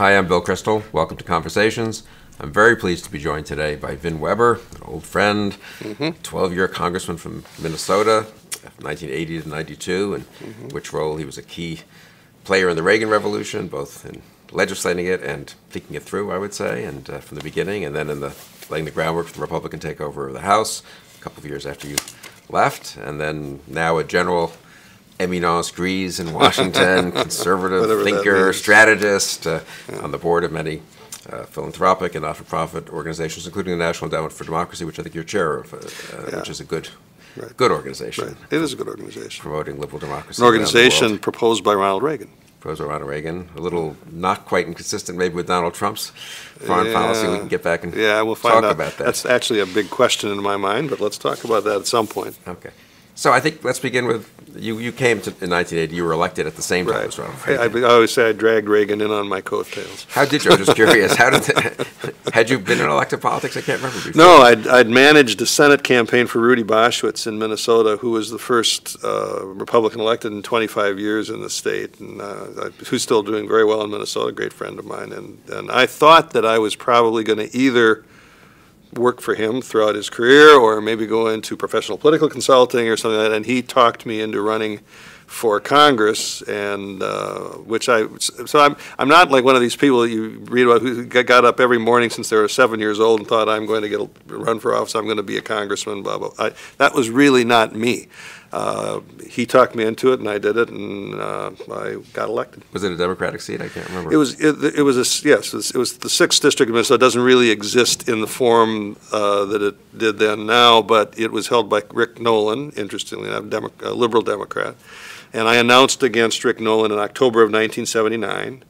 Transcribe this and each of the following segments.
Hi, I'm Bill Kristol. Welcome to Conversations. I'm very pleased to be joined today by Vin Weber, an old friend, 12 year congressman from Minnesota, 1980 to 92, in which role he was a key player in the Reagan Revolution, both in legislating it and thinking it through, I would say, and uh, from the beginning, and then in the laying the groundwork for the Republican takeover of the House a couple of years after you left, and then now a general eminence grise in Washington, conservative thinker, strategist, uh, on the board of many uh, philanthropic and not-for-profit organizations, including the National Endowment for Democracy, which I think you're chair of, uh, uh, Yeah. which is a good, Right. good organization Right. It is a good organization. promoting liberal democracy. An organization proposed by Ronald Reagan. Proposed by Ronald Reagan, a little not quite inconsistent maybe with Donald Trump's foreign policy. We can get back and Yeah, we'll find talk out. about that. That's actually a big question in my mind, but let's talk about that at some point. Okay. So I think let's begin with, you, you came to, in 1980, you were elected at the same time Right. as Ronald I, Reagan. I always say I dragged Reagan in on my coattails. How did you, I'm just curious, how did, had you been in elective politics? I can't remember before. No, I'd, I'd managed a Senate campaign for Rudy Boschwitz in Minnesota, who was the first uh, Republican elected in 25 years in the state, and uh, who's still doing very well in Minnesota, a great friend of mine. And, and I thought that I was probably going to either work for him throughout his career or maybe go into professional political consulting or something like that. And he talked me into running for Congress, and uh, which I so I'm I'm not like one of these people that you read about who got up every morning since they were seven years old and thought I'm going to get a, run for office, I'm going to be a congressman. Blah blah. I, that was really not me. Uh, he talked me into it, and I did it, and uh, I got elected. Was it a Democratic seat? I can't remember. It was, it, it was, a yes, it was, it was the sixth district of Minnesota. It doesn't really exist in the form uh, that it did then now, but it was held by Rick Nolan, interestingly enough, Demo- a liberal Democrat. And I announced against Rick Nolan in October of 1979,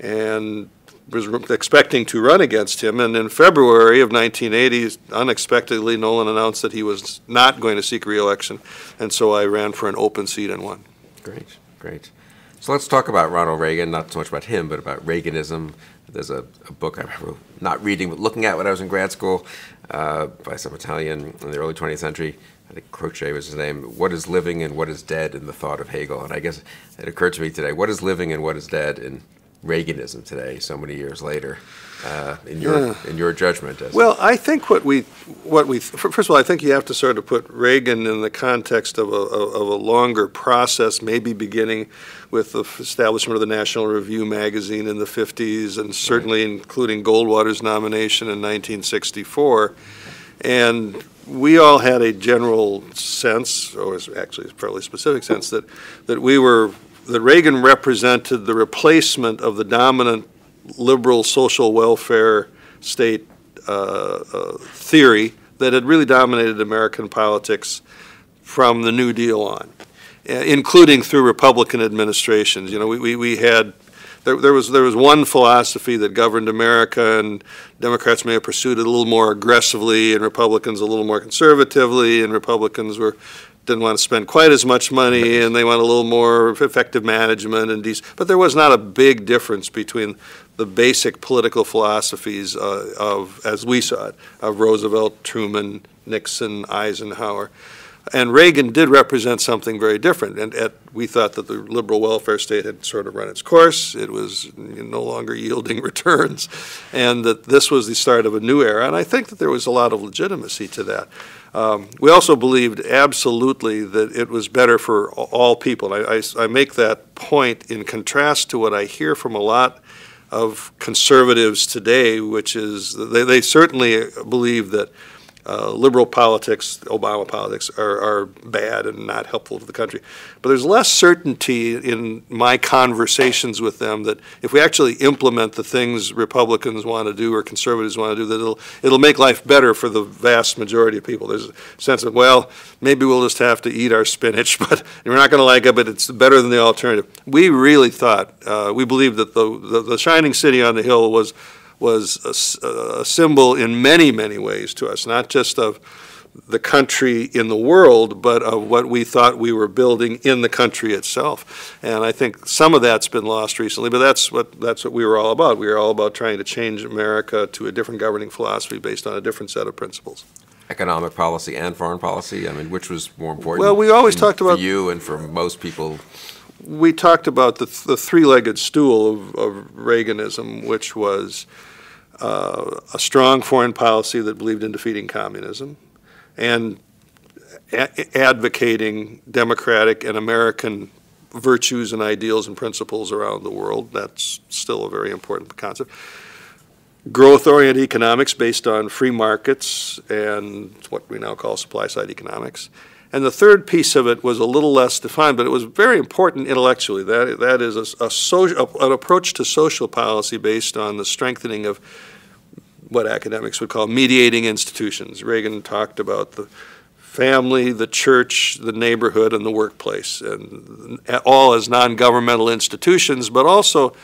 and was expecting to run against him. And in February of 1980, unexpectedly, Nolan announced that he was not going to seek reelection, and so I ran for an open seat and won. Great, great. So let's talk about Ronald Reagan, not so much about him, but about Reaganism. There's a, a book I remember not reading, but looking at when I was in grad school uh, by some Italian in the early 20th century. I think Croce was his name. What is living and what is dead in the thought of Hegel? And I guess it occurred to me today, what is living and what is dead in Reaganism today, so many years later, uh, in your in your judgment? As Well, I think what we, what we, first of all, I think you have to sort of put Reagan in the context of a, of of a longer process, maybe beginning with the establishment of the National Review magazine in the 50s, and certainly including Goldwater's nomination in 1964. And we all had a general sense, or actually a fairly specific sense, that, that we were, that Reagan represented the replacement of the dominant liberal social welfare state uh, uh, theory that had really dominated American politics from the New Deal on, uh, including through Republican administrations. You know, we, we, we had, there, there was, there was one philosophy that governed America, and Democrats may have pursued it a little more aggressively, and Republicans a little more conservatively, and Republicans were, didn't want to spend quite as much money, and they want a little more effective management and dec- but there was not a big difference between the basic political philosophies uh, of, as we saw it, of Roosevelt, Truman, Nixon, Eisenhower. And Reagan did represent something very different. And at, we thought that the liberal welfare state had sort of run its course. It was no longer yielding returns. And that this was the start of a new era. And I think that there was a lot of legitimacy to that. Um, we also believed absolutely that it was better for all people. And I, I, I make that point in contrast to what I hear from a lot of conservatives today, which is they, they certainly believe that uh, liberal politics, Obama politics, are, are bad and not helpful to the country. But there's less certainty in my conversations with them that if we actually implement the things Republicans want to do or conservatives want to do, that it'll, it'll make life better for the vast majority of people. There's a sense of, well, maybe we'll just have to eat our spinach, but we're not going to like it, but it's better than the alternative. We really thought, uh, we believed that the, the, the shining city on the hill was was a symbol in many, many ways to us, not just of the country in the world, but of what we thought we were building in the country itself. And I think some of that's been lost recently, but that's what, that's what we were all about. We were all about trying to change America to a different governing philosophy based on a different set of principles. economic policy and foreign policy? I mean, which was more important? Well, we always talked about- for you and for most people we talked about the, the three-legged stool of, of Reaganism, which was uh, a strong foreign policy that believed in defeating communism and a- advocating democratic and American virtues and ideals and principles around the world. That's still a very important concept. Growth-oriented economics based on free markets and what we now call supply-side economics. And the third piece of it was a little less defined, but it was very important intellectually. That, that is a, a social, an approach to social policy based on the strengthening of what academics would call mediating institutions. Reagan talked about the family, the church, the neighborhood, and the workplace, and all as non-governmental institutions, but also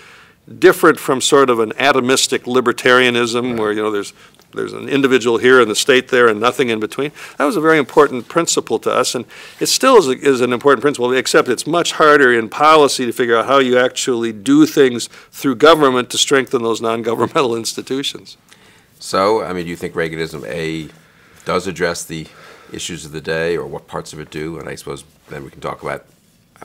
different from sort of an atomistic libertarianism where, you know, there's there's an individual here and the state there and nothing in between. That was a very important principle to us, and it still is, a, is an important principle, except it's much harder in policy to figure out how you actually do things through government to strengthen those non-governmental institutions. So, I mean, do you think Reaganism, A, does address the issues of the day, or what parts of it do? And I suppose then we can talk about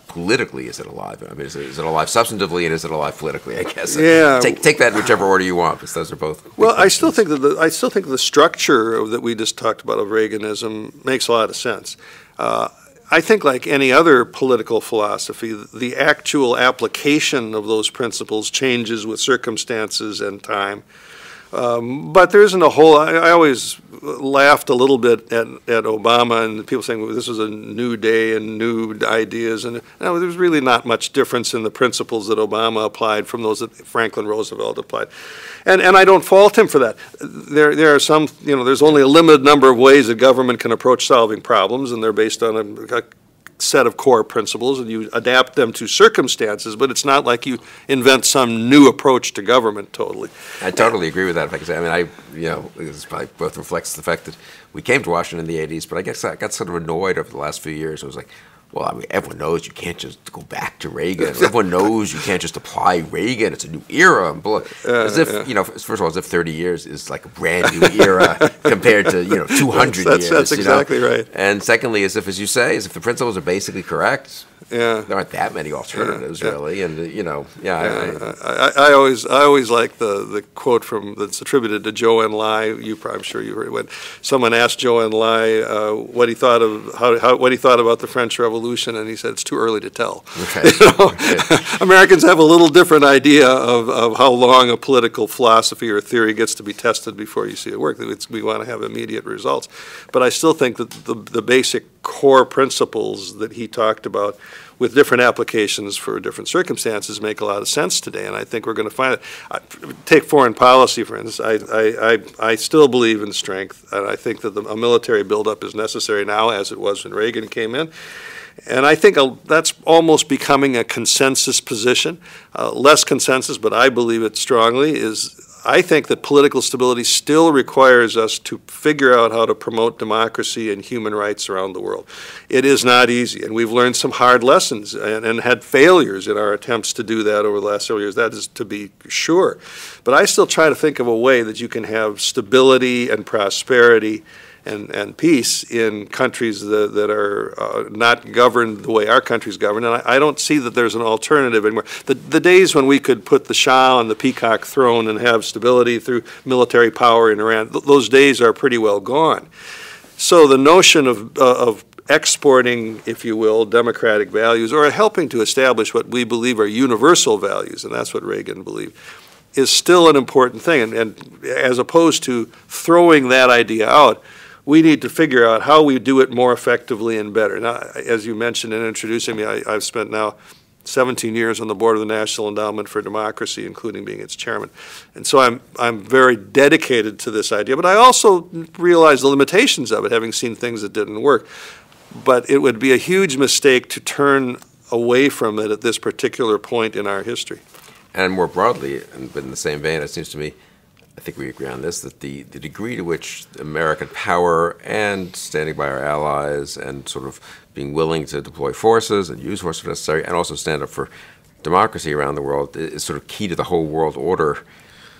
politically, is it alive? I mean, is it, is it alive substantively and is it alive politically? I guess. Yeah. Take take that in whichever order you want, because those are both. Well, I still think that the, I still think the structure that we just talked about of Reaganism makes a lot of sense. Uh, I think, like any other political philosophy, the actual application of those principles changes with circumstances and time. Um, but there isn't a whole, I, I always laughed a little bit at, at Obama and people saying well, this was a new day and new ideas. And no, there's really not much difference in the principles that Obama applied from those that Franklin Roosevelt applied. And, and I don't fault him for that. There, there are some, you know, there's only a limited number of ways that government can approach solving problems, and they're based on a, a set of core principles and you adapt them to circumstances, but it's not like you invent some new approach to government totally. I totally agree with that. Because I mean, I you know, this probably both reflects the fact that we came to Washington in the '80s, but I guess I got sort of annoyed over the last few years. It was like, well, I mean, everyone knows you can't just go back to Reagan. everyone knows you can't just apply Reagan. It's a new era. And blah. As if, uh, you know, first of all, as if 30 years is like a brand new era compared to, you know, 200 that's, years. That's exactly know? right. And secondly, as if, as you say, as if the principles are basically correct, yeah. There aren't that many alternatives, yeah. really, and you know, yeah. yeah. I, I, I, always, I always like the, the quote from that's attributed to Zhou Enlai. You, I'm sure you heard when someone asked Zhou Enlai uh, what he thought of how, how, what he thought about the French Revolution, and he said it's too early to tell. Okay. you know? okay. Americans have a little different idea of, of how long a political philosophy or theory gets to be tested before you see it work. It's, we want to have immediate results, but I still think that the, the basic core principles that he talked about with different applications for different circumstances make a lot of sense today, and I think we're going to find it. Take foreign policy, for instance. I, I, I, I still believe in strength, and I think that the, a military buildup is necessary now, as it was when Reagan came in. And I think a, that's almost becoming a consensus position. Uh, less consensus, but I believe it strongly, is I think that political stability still requires us to figure out how to promote democracy and human rights around the world. It is not easy, and we've learned some hard lessons and, and had failures in our attempts to do that over the last several years. That is to be sure. But I still try to think of a way that you can have stability and prosperity and, and peace in countries that, that are uh, not governed the way our country's governed. And I, I, don't see that there's an alternative anymore. The, the days when we could put the Shah on the peacock throne and have stability through military power in Iran, th those days are pretty well gone. So the notion of, uh, of exporting, if you will, democratic values or helping to establish what we believe are universal values, and that's what Reagan believed, is still an important thing. And, and as opposed to throwing that idea out, we need to figure out how we do it more effectively and better. Now, as you mentioned in introducing me, I, I've spent now 17 years on the board of the National Endowment for Democracy, including being its chairman. And so I'm, I'm very dedicated to this idea, but I also realize the limitations of it, having seen things that didn't work. But it would be a huge mistake to turn away from it at this particular point in our history. And more broadly, in the same vein, it seems to me, I think we agree on this, that the, the degree to which American power and standing by our allies and sort of being willing to deploy forces and use force if necessary and also stand up for democracy around the world is sort of key to the whole world order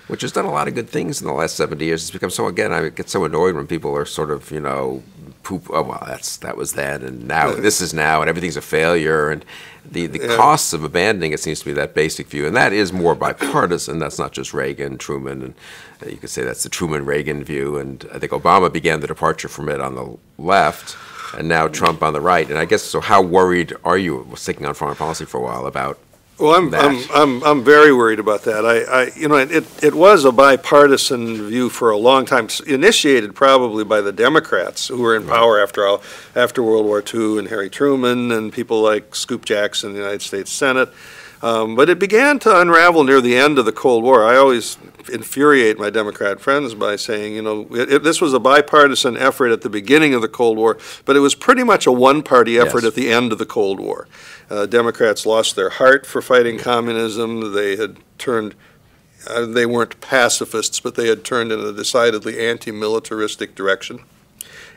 which has done a lot of good things in the last 70 years. It's become so, again, I get so annoyed when people are sort of, you know, poop, oh, well, that's, that was then, and now, this is now, and everything's a failure. And the, the Yeah. costs of abandoning it seems to be that basic view. And that is more bipartisan. That's not just Reagan, Truman, and uh, you could say that's the Truman Reagan view. And I think Obama began the departure from it on the left, and now Trump on the right. And I guess, so how worried are you, was thinking on foreign policy for a while, about Well, I'm, that. I'm, I'm, I'm very worried about that. I, I, you know, it, it was a bipartisan view for a long time, s- initiated probably by the Democrats who were in power after all, after World War II and Harry Truman and people like Scoop Jackson in the United States Senate. Um, but it began to unravel near the end of the Cold War. I always infuriate my Democrat friends by saying, you know, it, it, this was a bipartisan effort at the beginning of the Cold War, but it was pretty much a one-party effort Yes. at the end of the Cold War. Uh, Democrats lost their heart for fighting communism. They had turned, uh, they weren't pacifists, but they had turned in a decidedly anti-militaristic direction.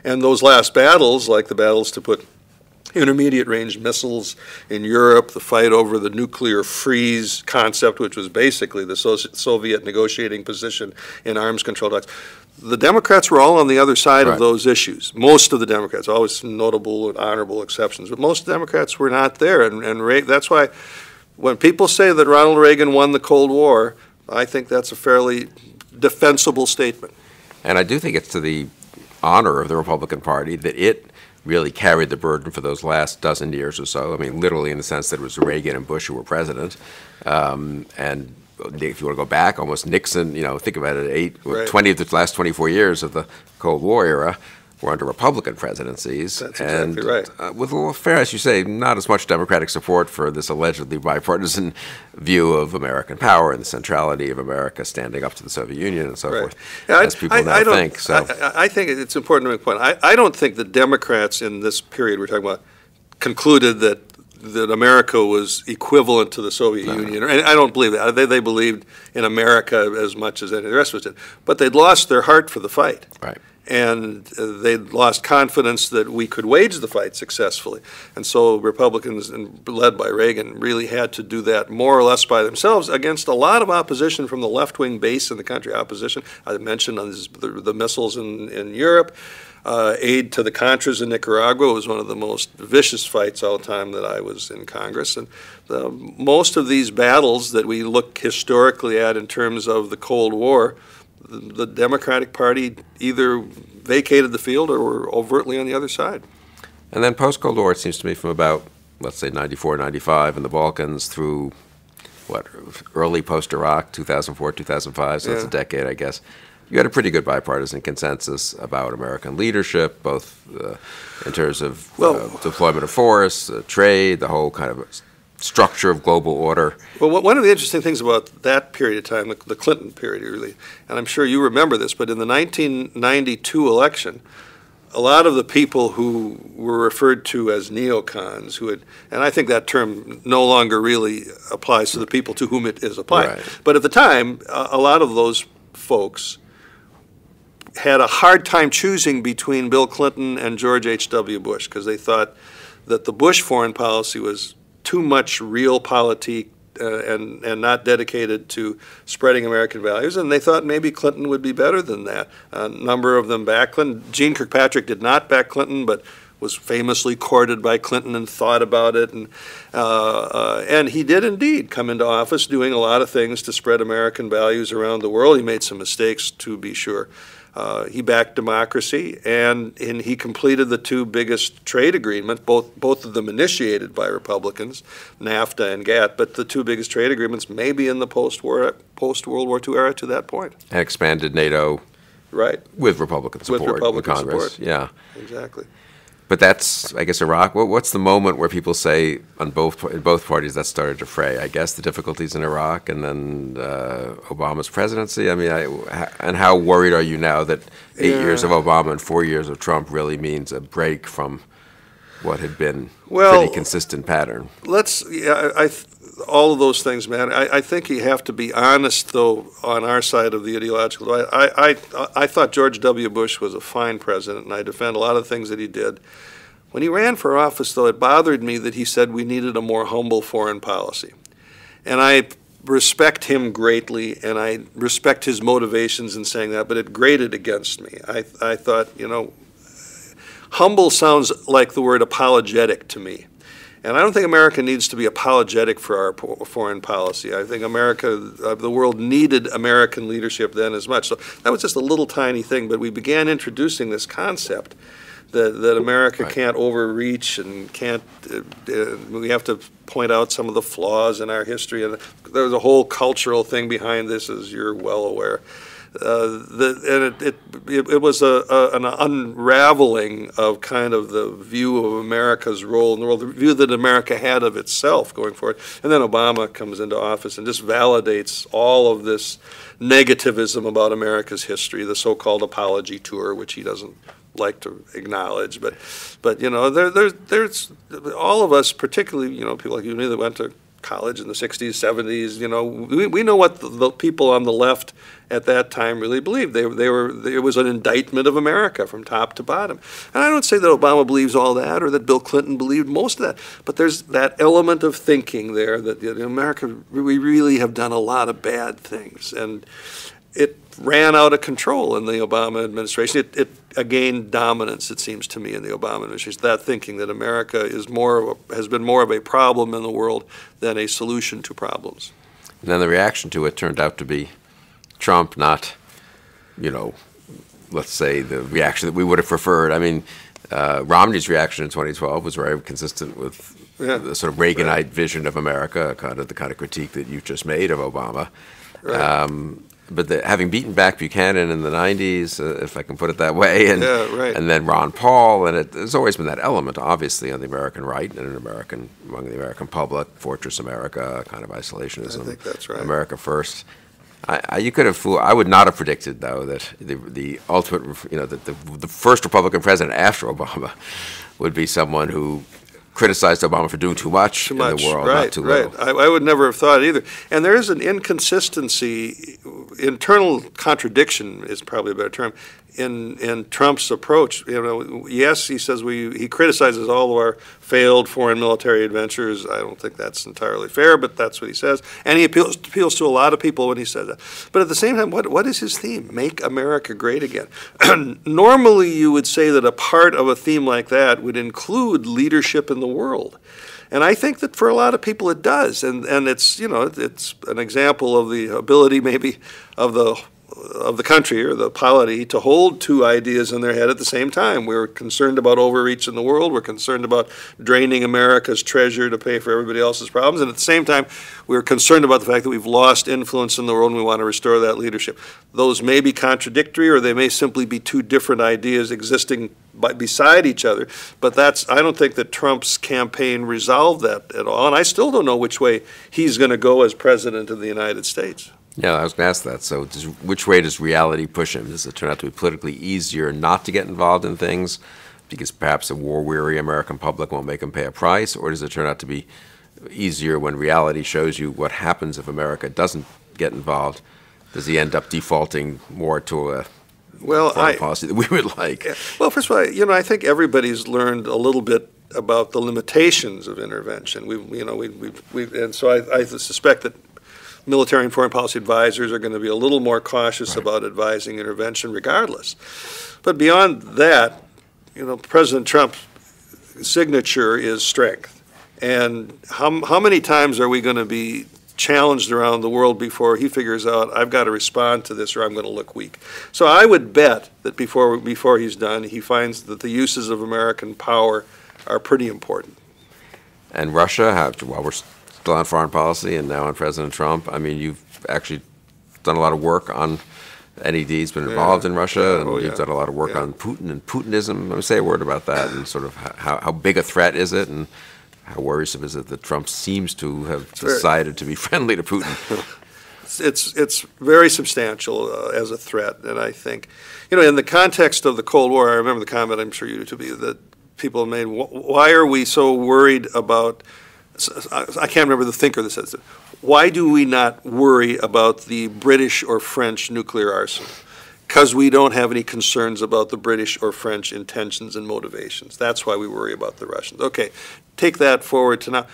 And those last battles, like the battles to put intermediate range missiles in Europe, the fight over the nuclear freeze concept, which was basically the So- Soviet negotiating position in arms control talks. The Democrats were all on the other side Right. of those issues. Most of the Democrats, always notable and honorable exceptions, but most Democrats were not there. And, and that's why when people say that Ronald Reagan won the Cold War, I think that's a fairly defensible statement. And I do think it's to the honor of the Republican Party that it really carried the burden for those last dozen years or so. I mean, literally in the sense that it was Reagan and Bush who were president. Um, and if you want to go back, almost Nixon, you know, think about it, eight, Right. 20 of the last 24 years of the Cold War era were under Republican presidencies. That's and, exactly right. Uh, with a little fair, as you say, not as much Democratic support for this allegedly bipartisan view of American power and the centrality of America standing up to the Soviet Union and so Right. forth, Yeah, I- as people I- now I don't- think. So. I, I- I think it's important to make a point. I, I don't think the Democrats in this period we're talking about concluded that that America was equivalent to the Soviet Union. And I don't believe that. They, they believed in America as much as any of the rest of us did. But they'd lost their heart for the fight. Right. And uh, they'd lost confidence that we could wage the fight successfully. And so Republicans, led by Reagan, really had to do that more or less by themselves against a lot of opposition from the left-wing base in the country. Opposition, I mentioned on this, the, the missiles in, in Europe, uh, aid to the Contras in Nicaragua was one of the most vicious fights all the time that I was in Congress. And the, most of these battles that we look historically at in terms of the Cold War, the, Democratic Party either vacated the field or were overtly on the other side. And then post Cold War, it seems to me, from about, let's say, 94, 95 in the Balkans through, what, early post Iraq, 2004, 2005, so that's a decade, I guess. You had a pretty good bipartisan consensus about American leadership, both uh, in terms of uh, deployment of force, uh, trade, the whole kind of structure of global order. Well, one- of the interesting things about that period of time, the- the Clinton period, really, and I'm sure you remember this, but in the 1992 election, a lot of the people who were referred to as neocons, who had, and I think that term no longer really applies to the people to whom it is applied. Right. But at the time, a, a lot of those folks had a hard time choosing between Bill Clinton and George H.W. Bush because they thought that the Bush foreign policy was too much realpolitik uh, and, and not dedicated to spreading American values, and they thought maybe Clinton would be better than that. A number of them backed Clinton. Jeane Kirkpatrick did not back Clinton, but was famously courted by Clinton and thought about it, and uh, uh, and he did indeed come into office doing a lot of things to spread American values around the world. He made some mistakes, to be sure. Uh, he backed democracy, and, and he completed the two biggest trade agreements, both both of them initiated by Republicans, NAFTA and GATT. But the two biggest trade agreements, maybe in the post-war post World War II era, to that point. And expanded NATO Right. with Republican With support Republican in Congress. support. Yeah. Exactly. But that's, I guess, Iraq. What, what's the moment where people say on both in both parties that started to fray? I guess the difficulties in Iraq and then uh, Obama's presidency. I mean, I, and how worried are you now that eight Yeah. years of Obama and four years of Trump really means a break from what had been Well- pretty consistent pattern? Let's, yeah, I, I all of those things matter. I, I think you have to be honest, though, on our side of the ideological. I, I, I, I thought George W. Bush was a fine president, and I defend a lot of things that he did. When he ran for office, though, it bothered me that he said we needed a more humble foreign policy. And I respect him greatly, and I respect his motivations in saying that, but it grated against me. I, I thought, you know, humble sounds like the word apologetic to me. And I don't think America needs to be apologetic for our po- foreign policy. I think America, uh, the world needed American leadership then as much. So that was just a little tiny thing, but we began introducing this concept that, that America Right. can't overreach and can't, uh, uh, we have to point out some of the flaws in our history. And there's a whole cultural thing behind this, as you're well aware. Uh, the, and it, it, it, was a, a, an unraveling of kind of the view of America's role in the world, the view that America had of itself going forward. And then Obama comes into office and just validates all of this negativism about America's history, the so-called apology tour, which he doesn't like to acknowledge. But, but you know, there, there, there's all of us, particularly you know people like you and me that went to college in the 60s, 70s. You know, we, we know what the, the people on the left at that time really believed. They, they were it was an indictment of America from top to bottom. And I don't say that Obama believes all that or that Bill Clinton believed most of that, but there's that element of thinking there that know, America we really have done a lot of bad things and it ran out of control in the Obama administration. It, it gained dominance, it seems to me, in the Obama administration. That thinking that America is more of a, has been more of a problem in the world than a solution to problems. And then the reaction to it turned out to be Trump, not, you know, let's say the reaction that we would have preferred. I mean, uh, Romney's reaction in 2012 was very consistent with Yeah. the sort of Reaganite vision of America, kind of the kind of critique that you just made of Obama. Right. Um, but the, having beaten back Buchanan in the 90s, uh, if I can put it that way, and Yeah, right. and then Ron Paul, and it, there's always been that element, obviously, on the American right and an American among the American public, Fortress America, kind of isolationism. I think that's right. America first. I, I, you could have fooled. I would not have predicted, though, that the the ultimate, you know, that the the first Republican president after Obama would be someone who criticized Obama for doing too much Too in much, the world, right, not too right. little. I, I would never have thought either. And there is an inconsistency, internal contradiction is probably a better term, in, in Trump's approach. You know, yes, he says we, he criticizes all of our failed foreign military adventures. I don't think that's entirely fair, but that's what he says. And he appeals, appeals to a lot of people when he says that. But at the same time, what, what is his theme? Make America great again. Normally, you would say that a part of a theme like that would include leadership in the world. And I think that for a lot of people it does. And, and it's, you know, it's an example of the ability maybe of the of the country or the polity to hold two ideas in their head at the same time. We're concerned about overreach in the world. We're concerned about draining America's treasure to pay for everybody else's problems. And at the same time, we're concerned about the fact that we've lost influence in the world and we want to restore that leadership. Those may be contradictory or they may simply be two different ideas existing by, beside each other. But that's, I don't think that Trump's campaign resolved that at all. And I still don't know which way he's going to go as president of the United States. Yeah, I was going to ask that. So, does, which way does reality push him? Does it turn out to be politically easier not to get involved in things because perhaps a war-weary American public won't make him pay a price, or does it turn out to be easier when reality shows you what happens if America doesn't get involved? Does he end up defaulting more to a Well, foreign I, policy that we would like? well, first of all, you know, I think everybody's learned a little bit about the limitations of intervention. We, you know, we, we, we and so I, I suspect that military and foreign policy advisors are going to be a little more cautious Right. about advising intervention regardless. But beyond that, you know, President Trump's signature is strength. And how, how many times are we going to be challenged around the world before he figures out, I've got to respond to this or I'm going to look weak? So I would bet that before, before he's done, he finds that the uses of American power are pretty important. And Russia, how, while we're still on foreign policy and now on President Trump, I mean, you've actually done a lot of work on NED's been involved in Russia, Yeah. and Oh, you've yeah. done a lot of work Yeah. on Putin and Putinism. Let me say a word about that and sort of how, how big a threat is it and how worrisome is it that Trump seems to have decided to be friendly to Putin? It's- It's, very substantial uh, as a threat, and I think, you know, in the context of the Cold War, I remember the comment, I'm sure you do too, be that people made, "Wh- why are we so worried about, I can't remember the thinker that says it, why do we not worry about the British or French nuclear arsenal? because we don't have any concerns about the British or French intentions and motivations. That's why we worry about the Russians. Okay, take that forward to now.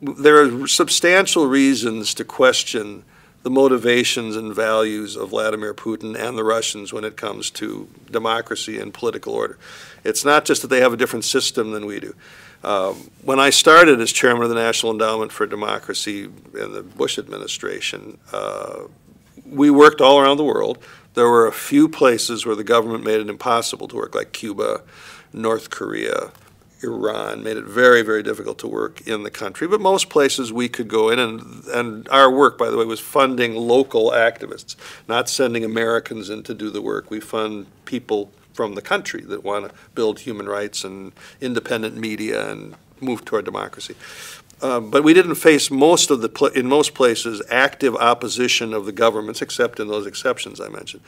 There are substantial reasons to question the motivations and values of Vladimir Putin and the Russians when it comes to democracy and political order. It's not just that they have a different system than we do. Um, when I started as chairman of the National Endowment for Democracy in the Bush administration, uh, we worked all around the world. There were a few places where the government made it impossible to work, like Cuba, North Korea, Iran, made it very, very difficult to work in the country. But most places we could go in, and, and our work, by the way, was funding local activists, not sending Americans in to do the work. We fund people from the country that want to build human rights and independent media and move toward democracy. Uh, but we didn't face most of the, in most places, active opposition of the governments, except in those exceptions I mentioned.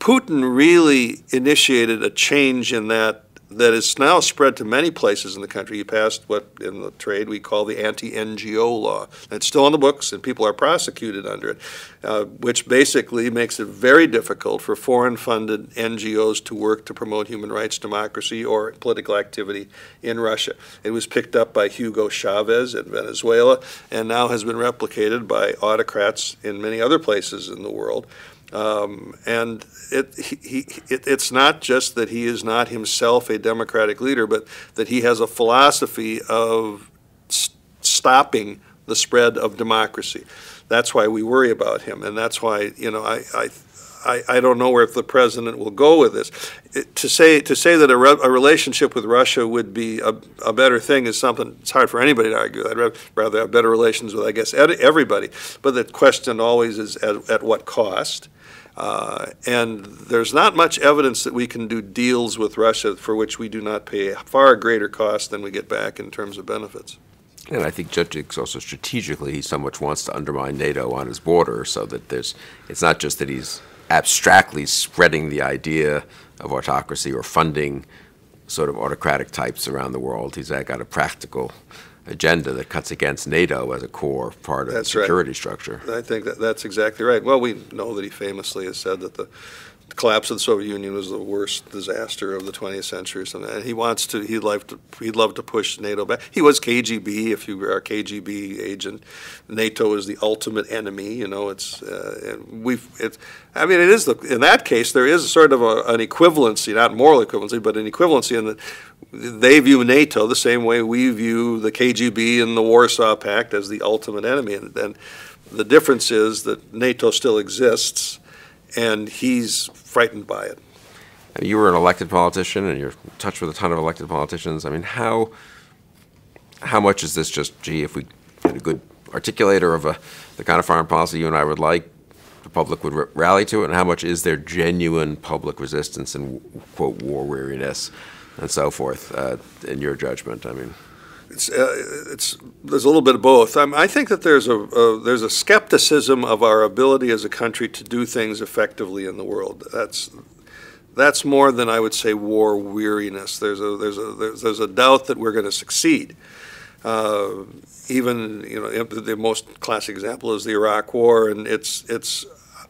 Putin really initiated a change in that that is now spread to many places in the country. He passed what in the trade we call the anti-NGO law. It's still on the books, and people are prosecuted under it, uh, which basically makes it very difficult for foreign-funded NGOs to work to promote human rights, democracy, or political activity in Russia. It was picked up by Hugo Chavez in Venezuela, and now has been replicated by autocrats in many other places in the world. Um, and it, he, it, it's not just that he is not himself a democratic leader, but that he has a philosophy of st stopping the spread of democracy. That's why we worry about him, and that's why you know I, I I, I, don't know where the president will go with this. It, to say to say that a, re, a, relationship with Russia would be a, a, better thing is something it's hard for anybody to argue. I'd rather have better relations with I guess everybody. But the question always is at, at what cost. Uh, and there's not much evidence that we can do deals with Russia for which we do not pay a far greater cost than we get back in terms of benefits. And I think Judge also strategically, he so much wants to undermine NATO on his border so that there's, it's not just that he's abstractly spreading the idea of autocracy or funding sort of autocratic types around the world. He's uh, got a practical agenda that cuts against NATO as a core part of that's the security right. structure. I think that that's exactly right. Well, we know that he famously has said that the the collapse of the Soviet Union was the worst disaster of the 20th century. And he wants to, he'd love to, he'd love to push NATO back. He was KGB, if you are a KGB agent. NATO is the ultimate enemy, you know, it's, uh, we've, it's, I mean, it is, the, in that case, there is sort of a, an equivalency, not moral equivalency, but an equivalency in that they view NATO the same way we view the KGB and the Warsaw Pact as the ultimate enemy. And, and the difference is that NATO still exists and he's frightened by it. You were an elected politician, and you're in touch with a ton of elected politicians. I mean, how how much is this just, gee, if we had a good articulator of a, the kind of foreign policy you and I would like, the public would rally to it, and how much is there genuine public resistance and, quote, war weariness and so forth, uh, in your judgment? I mean it's, uh, it's there's a little bit of both. Um, I think that there's a, a, there's a skepticism of our ability as a country to do things effectively in the world. That's that's more than I would say war weariness. There's a there's a there's, there's a doubt that we're going to succeed. Uh, even you know the most classic example is the Iraq War, and it's it's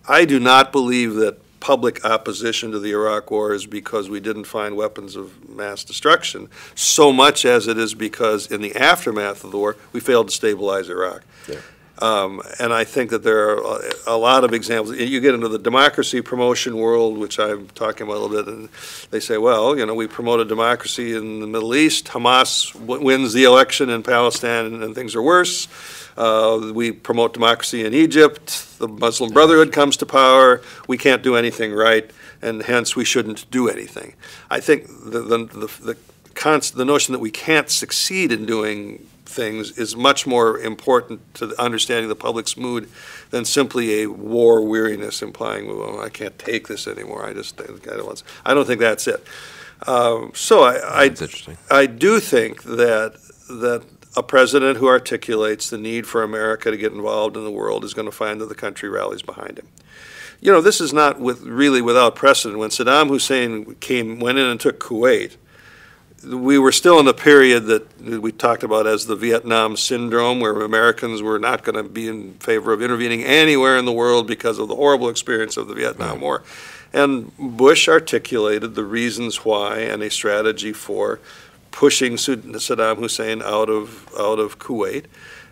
I do not believe that public opposition to the Iraq War is because we didn't find weapons of mass destruction, so much as it is because in the aftermath of the war, we failed to stabilize Iraq. Yeah. Um, and I think that there are a, lot of examples. You get into the democracy promotion world, which I'm talking about a little bit, and they say, well, you know, we promoted democracy in the Middle East. Hamas wins the election in Palestine, and, and things are worse. Uh, we promote democracy in Egypt. The Muslim Brotherhood comes to power. We can't do anything right, and hence we shouldn't do anything. I think the the the, the, the notion that we can't succeed in doing things is much more important to understanding the public's mood than simply a war weariness implying, well, I can't take this anymore. I just I don't want. I don't think that's it. Uh, so I I, I do think that that a president who articulates the need for America to get involved in the world is going to find that the country rallies behind him. You know, this is not with really without precedent. When Saddam Hussein came, went in and took Kuwait, we were still in the period that we talked about as the Vietnam syndrome, where Americans were not going to be in favor of intervening anywhere in the world because of the horrible experience of the Vietnam War. And Bush articulated the reasons why and a strategy for pushing Saddam Hussein out of out of Kuwait,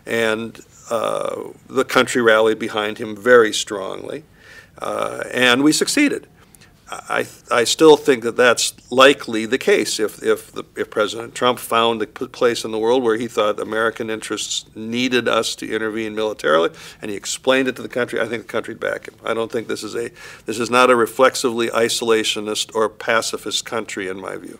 and uh, the country rallied behind him very strongly, uh, and we succeeded. I, I still think that that's likely the case if, if, the, if President Trump found a place in the world where he thought American interests needed us to intervene militarily, and he explained it to the country, I think the country'd back him. I don't think this is a this is not a reflexively isolationist or pacifist country in my view.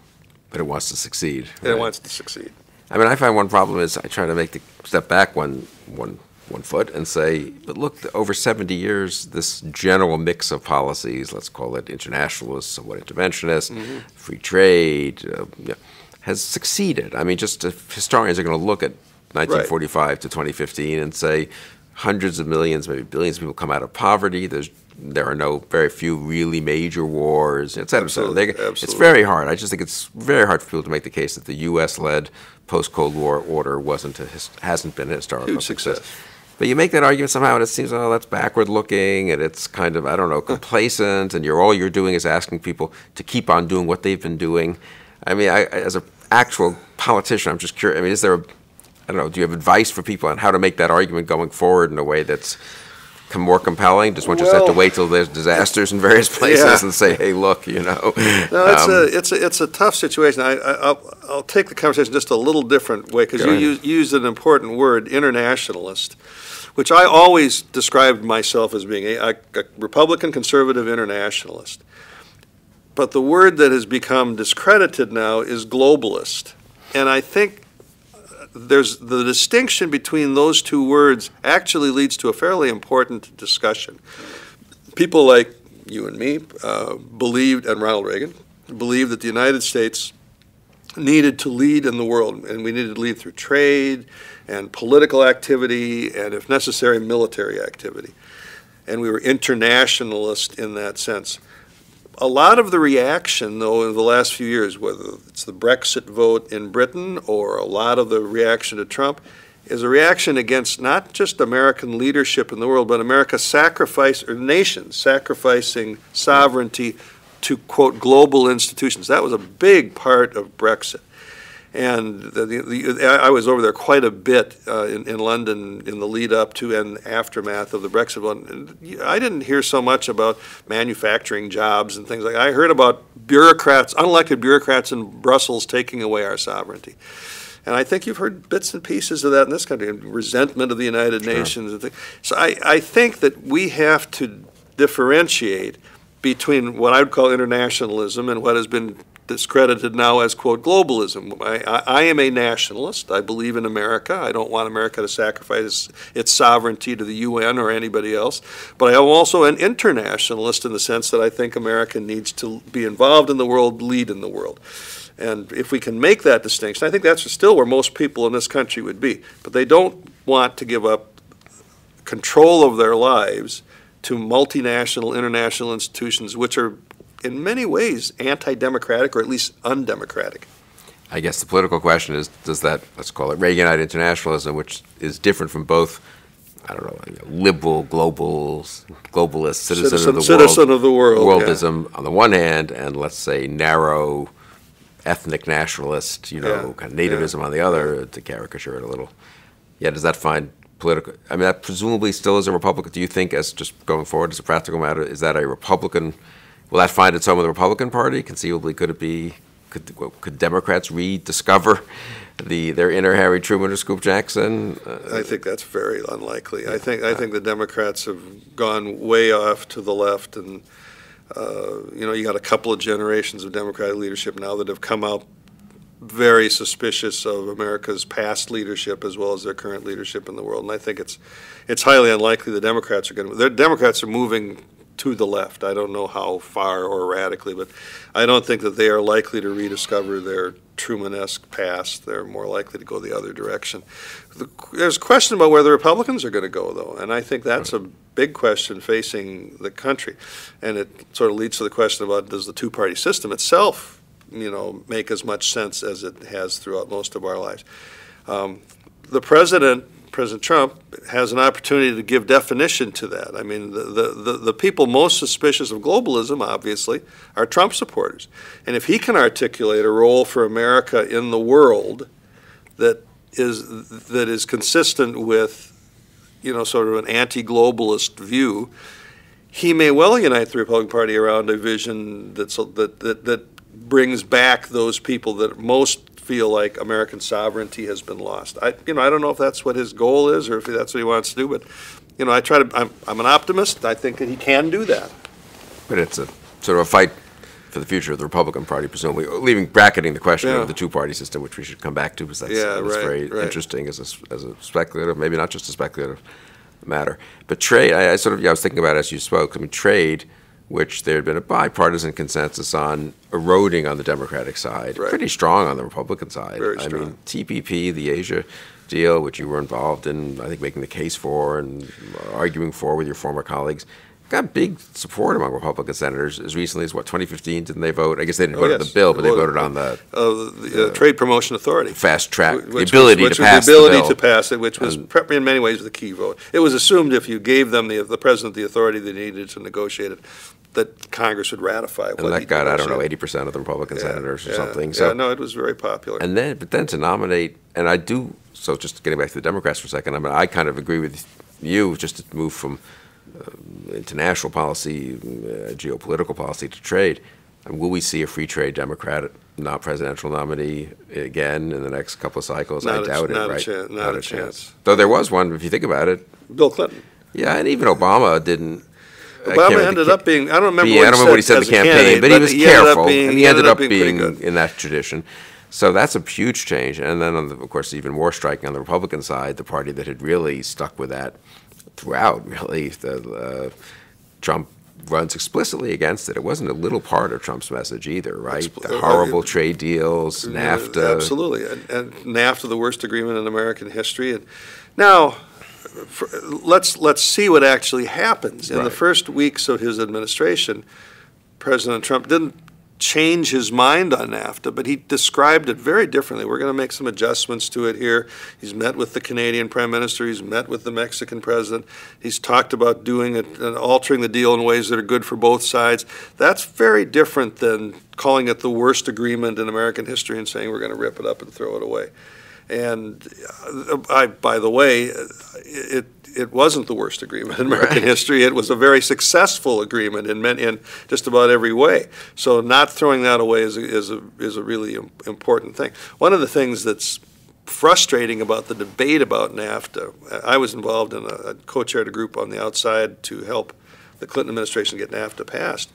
But it wants to succeed. Right? It wants to succeed. I mean, I find one problem is I try to make the step back one one one foot and say, but look, over 70 years, this general mix of policies, let's call it internationalist, somewhat interventionist, mm-hmm. free trade, uh, has succeeded. I mean, just historians are going to look at 1945 right. to 2015 and say hundreds of millions, maybe billions of people come out of poverty. There's there are no very few really major wars, et cetera. Absolutely, so absolutely. It's very hard. I just think it's very hard for people to make the case that the U.S.-led post-Cold War order wasn't a, hasn't been a historical Huge success. success. But you make that argument somehow, and it seems, oh, that's backward looking, and it's kind of, I don't know, complacent, and you're all you're doing is asking people to keep on doing what they've been doing. I mean, I, as an actual politician, I'm just curious. I mean, is there a, I don't know, do you have advice for people on how to make that argument going forward in a way that's more compelling? Just want you to have to wait till there's disasters in various places yeah. and say, hey, look, you know. No, it's um, a it's a it's a tough situation. I, I will I'll take the conversation just a little different way because you use, used an important word, internationalist which I always described myself as being a, a, a Republican conservative internationalist. But the word that has become discredited now is globalist. And I think there's the distinction between those two words actually leads to a fairly important discussion. People like you and me uh, believed, and Ronald Reagan, believed that the United States needed to lead in the world, and we needed to lead through trade and political activity, and if necessary, military activity. And we were internationalist in that sense. A lot of the reaction, though, in the last few years, whether it's the Brexit vote in Britain or a lot of the reaction to Trump, is a reaction against not just American leadership in the world, but America sacrifice or nations sacrificing sovereignty to quote global institutions. That was a big part of Brexit. And the, the, I was over there quite a bit uh, in, in London in the lead up to and aftermath of the Brexit vote. I didn't hear so much about manufacturing jobs and things like that. I heard about bureaucrats, unelected bureaucrats in Brussels taking away our sovereignty. And I think you've heard bits and pieces of that in this country, resentment of the United sure. Nations. And. So I, I think that we have to differentiate between what I would call internationalism and what has been discredited now as, quote, globalism. I, I, I, am a nationalist. I believe in America. I don't want America to sacrifice its sovereignty to the UN or anybody else. But I am also an internationalist in the sense that I think America needs to be involved in the world, lead in the world. And if we can make that distinction, I think that's still where most people in this country would be. But they don't want to give up control of their lives to multinational, international institutions, which are in many ways anti-democratic or at least undemocratic. I guess the political question is, does that, let's call it Reaganite internationalism, which is different from both, I don't know, liberal, global, globalist, citizen, citizen of the citizen world, of the world, worldism yeah. on the one hand, and let's say narrow ethnic nationalist, you know, yeah. kind of nativism yeah. on the other, to caricature it a little. Yeah, does that find political, I mean, that presumably still is a Republican, do you think, as just going forward as a practical matter, is that a Republican Will that find its home in the Republican Party? Conceivably, could it be? Could, could Democrats rediscover the their inner Harry Truman or Scoop Jackson? Uh, I think that's very unlikely. I think I think the Democrats have gone way off to the left, and uh, you know, you got a couple of generations of Democratic leadership now that have come out very suspicious of America's past leadership as well as their current leadership in the world. And I think it's it's highly unlikely the Democrats are going to. The Democrats are moving to the left. I don't know how far or radically, but I don't think that they are likely to rediscover their Truman-esque past. They're more likely to go the other direction. The, there's a question about where the Republicans are going to go, though, and I think that's a big question facing the country. And it sort of leads to the question about does the two-party system itself you know, make as much sense as it has throughout most of our lives. Um, the president, President Trump, has an opportunity to give definition to that. I mean, the, the, the, the people most suspicious of globalism, obviously, are Trump supporters. And if he can articulate a role for America in the world that is, that is consistent with, you know, sort of an anti-globalist view, he may well unite the Republican Party around a vision that's, that, that, that brings back those people that most feel like American sovereignty has been lost. I, you know, I don't know if that's what his goal is or if that's what he wants to do, but, you know, I try to, I'm, I'm an optimist. I think that he can do that. But it's a sort of a fight for the future of the Republican Party, presumably, leaving bracketing the question Yeah. of the two-party system, which we should come back to, because that's, Yeah, that's right, very right. interesting as a, as a speculative, maybe not just a speculative matter. But trade, I, I sort of, yeah, I was thinking about it as you spoke, I mean, trade, which there had been a bipartisan consensus on eroding on the Democratic side, Right. pretty strong on the Republican side. Very I mean. TPP, the Asia deal, which you were involved in, I think making the case for and arguing for with your former colleagues, got big support among Republican senators as recently as what 2015. Didn't they vote? I guess they didn't Oh, vote on the bill, but they Voted. voted on the of the uh, Trade Promotion Authority. fast track, Which the ability which to pass the ability bill. to pass it, which was pre- in many ways the key vote. It was assumed if you gave them the the president the authority they needed to negotiate it, that Congress would ratify and that got I don't know 80 percent of the Republican Yeah, senators or yeah, something. Yeah, So no, it was very popular. and then but then to nominate and I do so just getting back to the Democrats for a second. I mean I kind of agree with you just to move from uh, international policy, uh, geopolitical policy to trade. And will we see a free trade Democrat, not presidential nominee again in the next couple of cycles? I Not a- doubt it. not a right? chan- not a chance. Though there was one, if you think about it. Bill Clinton. Yeah, and even Obama didn't. I Obama ended up being, I don't remember what I don't remember what he said in the campaign, but he was ended up careful, being- and he ended up pretty being good. in that tradition. So that's a huge change. And then, on the, of course, even more striking on the Republican side, the party that had really stuck with that throughout, really, the, uh, Trump runs explicitly against it. It wasn't a little part of Trump's message either, right? Expl- The uh, horrible uh, trade deals, NAFTA. Absolutely, and, and NAFTA, the worst agreement in American history. And now, for, let's let's see what actually happens. In the first weeks of his administration, President Trump didn't change his mind on NAFTA, but he described it very differently. We're going to make some adjustments to it here. He's met with the Canadian Prime Minister. He's met with the Mexican President. He's talked about doing it, and altering the deal in ways that are good for both sides. That's very different than calling it the worst agreement in American history and saying we're going to rip it up and throw it away. And uh, I, by the way, it it wasn't the worst agreement in American Right. history. It was a very successful agreement in many, in just about every way. So not throwing that away is a, is a is a really important thing. One of the things that's frustrating about the debate about NAFTA, I was involved in a, co-chaired a group on the outside to help the Clinton administration get NAFTA passed.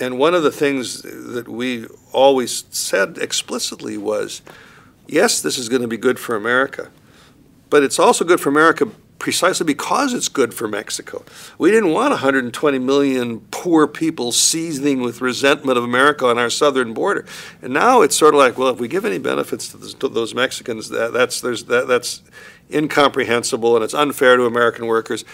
And one of the things that we always said explicitly was, yes, this is going to be good for America, but it's also good for America precisely because it's good for Mexico. We didn't want 120 million poor people seething with resentment of America on our southern border. And now it's sort of like, well, if we give any benefits to, those- to those Mexicans, that, that's, there's, that, that's incomprehensible and it's unfair to American workers.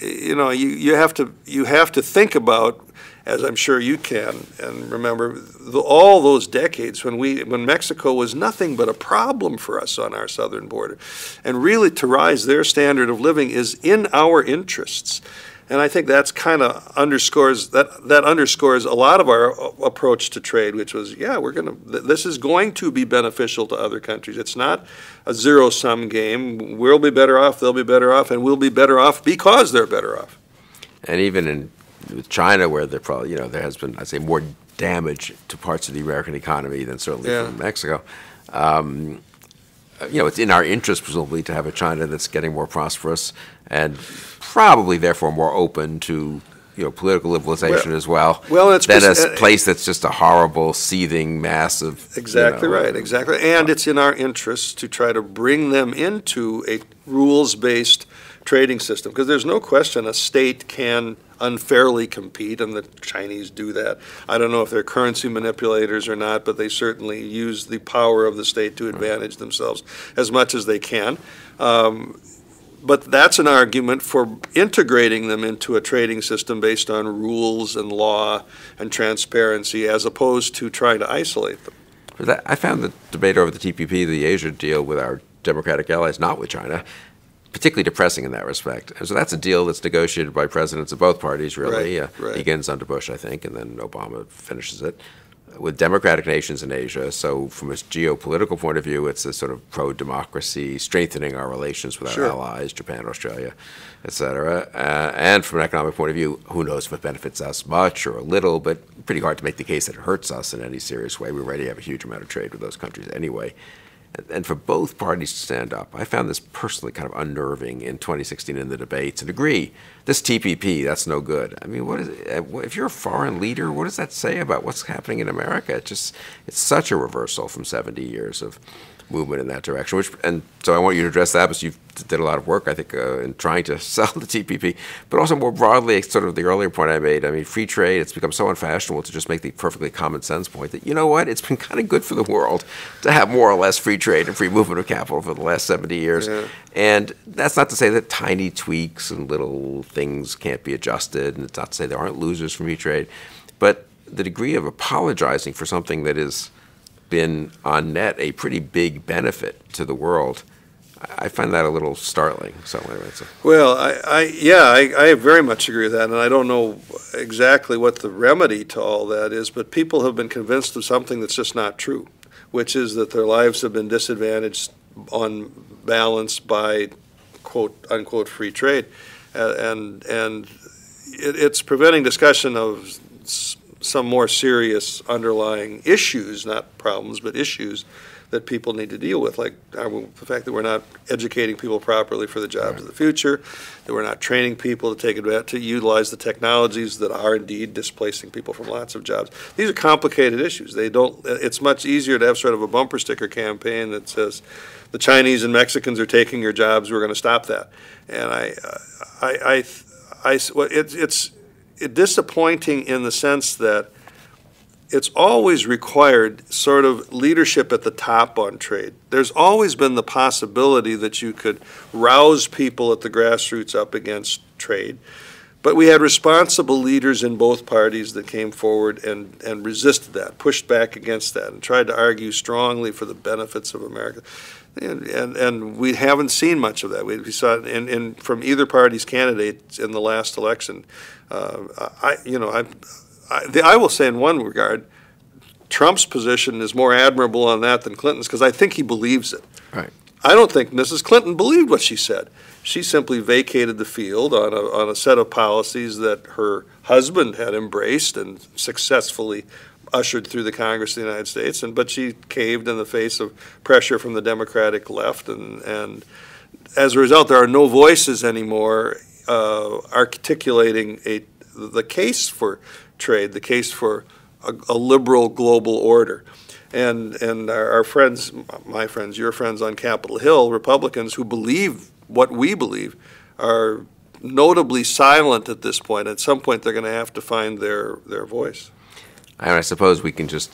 You know, you, you, have to, you have to think about as I'm sure you can, and remember the, all those decades when we when Mexico was nothing but a problem for us on our southern border, and really to rise their standard of living is in our interests. And I think that's kind of underscores that that underscores a lot of our uh, approach to trade, which was, yeah, we're going to this is going to be beneficial to other countries. It's not a zero sum game. We'll be better off, they'll be better off, and we'll be better off because they're better off. and even in with China, where there probably you know there has been I'd say more damage to parts of the American economy than certainly Yeah. from Mexico. Um, uh, you know, it's in our interest presumably to have a China that's getting more prosperous and probably therefore more open to you know political liberalization Well- as well. well, it's than a s- place that's just a horrible, seething mass of you Exactly know, right, exactly. And it's in our interest to try to bring them into a rules-based trading system, because there's no question a state can unfairly compete, and the Chinese do that. I don't know if they're currency manipulators or not, but they certainly use the power of the state to advantage themselves as much as they can. Um, But that's an argument for integrating them into a trading system based on rules and law and transparency, as opposed to trying to isolate them. I found the debate over the TPP, the Asia deal with our democratic allies, not with China, particularly depressing in that respect. And so that's a deal that's negotiated by presidents of both parties, really. Right, uh, right. Begins under Bush, I think, and then Obama finishes it with democratic nations in Asia. So, from a geopolitical point of view, it's a sort of pro-democracy, strengthening our relations with our Sure. allies, Japan, Australia, et cetera. Uh, and from an economic point of view, who knows if it benefits us much or a little, but pretty hard to make the case that it hurts us in any serious way. We already have a huge amount of trade with those countries anyway. And, for both parties to stand up, I found this personally kind of unnerving in 2016 in the debates and agree, this TPP, that's no good. I mean, what is uh, what- if you're a foreign leader, what does that say about what's happening in America? It just, it's such a reversal from 70 years of movement in that direction. Which, and so I want you to address that, because you did a lot of work, I think, uh, in trying to sell the TPP, but also more broadly, sort of the earlier point I made. I mean, free trade. It's become so unfashionable to just make the perfectly common sense point that you know what, it's been kind of good for the world to have more or less free trade and free movement of capital for the last 70 years. Yeah. And that's not to say that tiny tweaks and little things can't be adjusted, and it's not to say there aren't losers from free trade, but the degree of apologizing for something that is been on net a pretty big benefit to the world, I find that a little startling. So anyway, a, Well, I, I, yeah, I, I very much agree with that, and I don't know exactly what the remedy to all that is, but people have been convinced of something that's just not true, which is that their lives have been disadvantaged on balance by quote unquote free trade, and and it, it's preventing discussion of some more serious underlying issues, not problems, but issues that people need to deal with, like uh, the fact that we're not educating people properly for the jobs of the future, that we're not training people to take advantage, to utilize the technologies that are indeed displacing people from lots of jobs. These are complicated issues. They don't, it's much easier to have sort of a bumper sticker campaign that says, the Chinese and Mexicans are taking your jobs, we're going to stop that. And I, I, I, I, well, it's, it's disappointing in the sense that it's always required sort of leadership at the top on trade. There's always been the possibility that you could rouse people at the grassroots up against trade. But we had responsible leaders in both parties that came forward and, and resisted that, pushed back against that, and tried to argue strongly for the benefits of America. And, and, and we haven't seen much of that. We, we saw it in, in, from either party's candidates in the last election. Uh, I, you know, I, I, the, I will say in one regard, Trump's position is more admirable on that than Clinton's because I think he believes it. Right. I don't think Mrs. Clinton believed what she said. She simply vacated the field on a, on a set of policies that her husband had embraced and successfully ushered through the Congress of the United States, and but she caved in the face of pressure from the Democratic left, and and as a result, there are no voices anymore uh, articulating a the case for trade, the case for a, a liberal global order. And, and our, our friends, my friends, your friends on Capitol Hill, Republicans who believe what we believe, are notably silent at this point. At some point, they're going to have to find their, their voice. I suppose we can just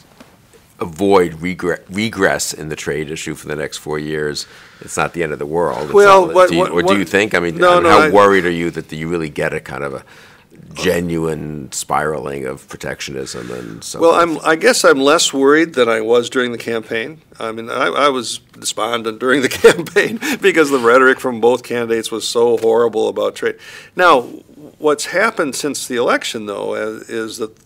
avoid regre- regress in the trade issue for the next four years. It's not the end of the world. It's Well, not- what- do you, what- or do what- you think? I mean, No, I mean, no, how I- worried are you that you really get a kind of a genuine spiraling of protectionism and so Well, forth? I'm, I guess I'm less worried than I was during the campaign. I mean, I, I was despondent during the campaign because the rhetoric from both candidates was so horrible about trade. Now, what's happened since the election, though, is, is that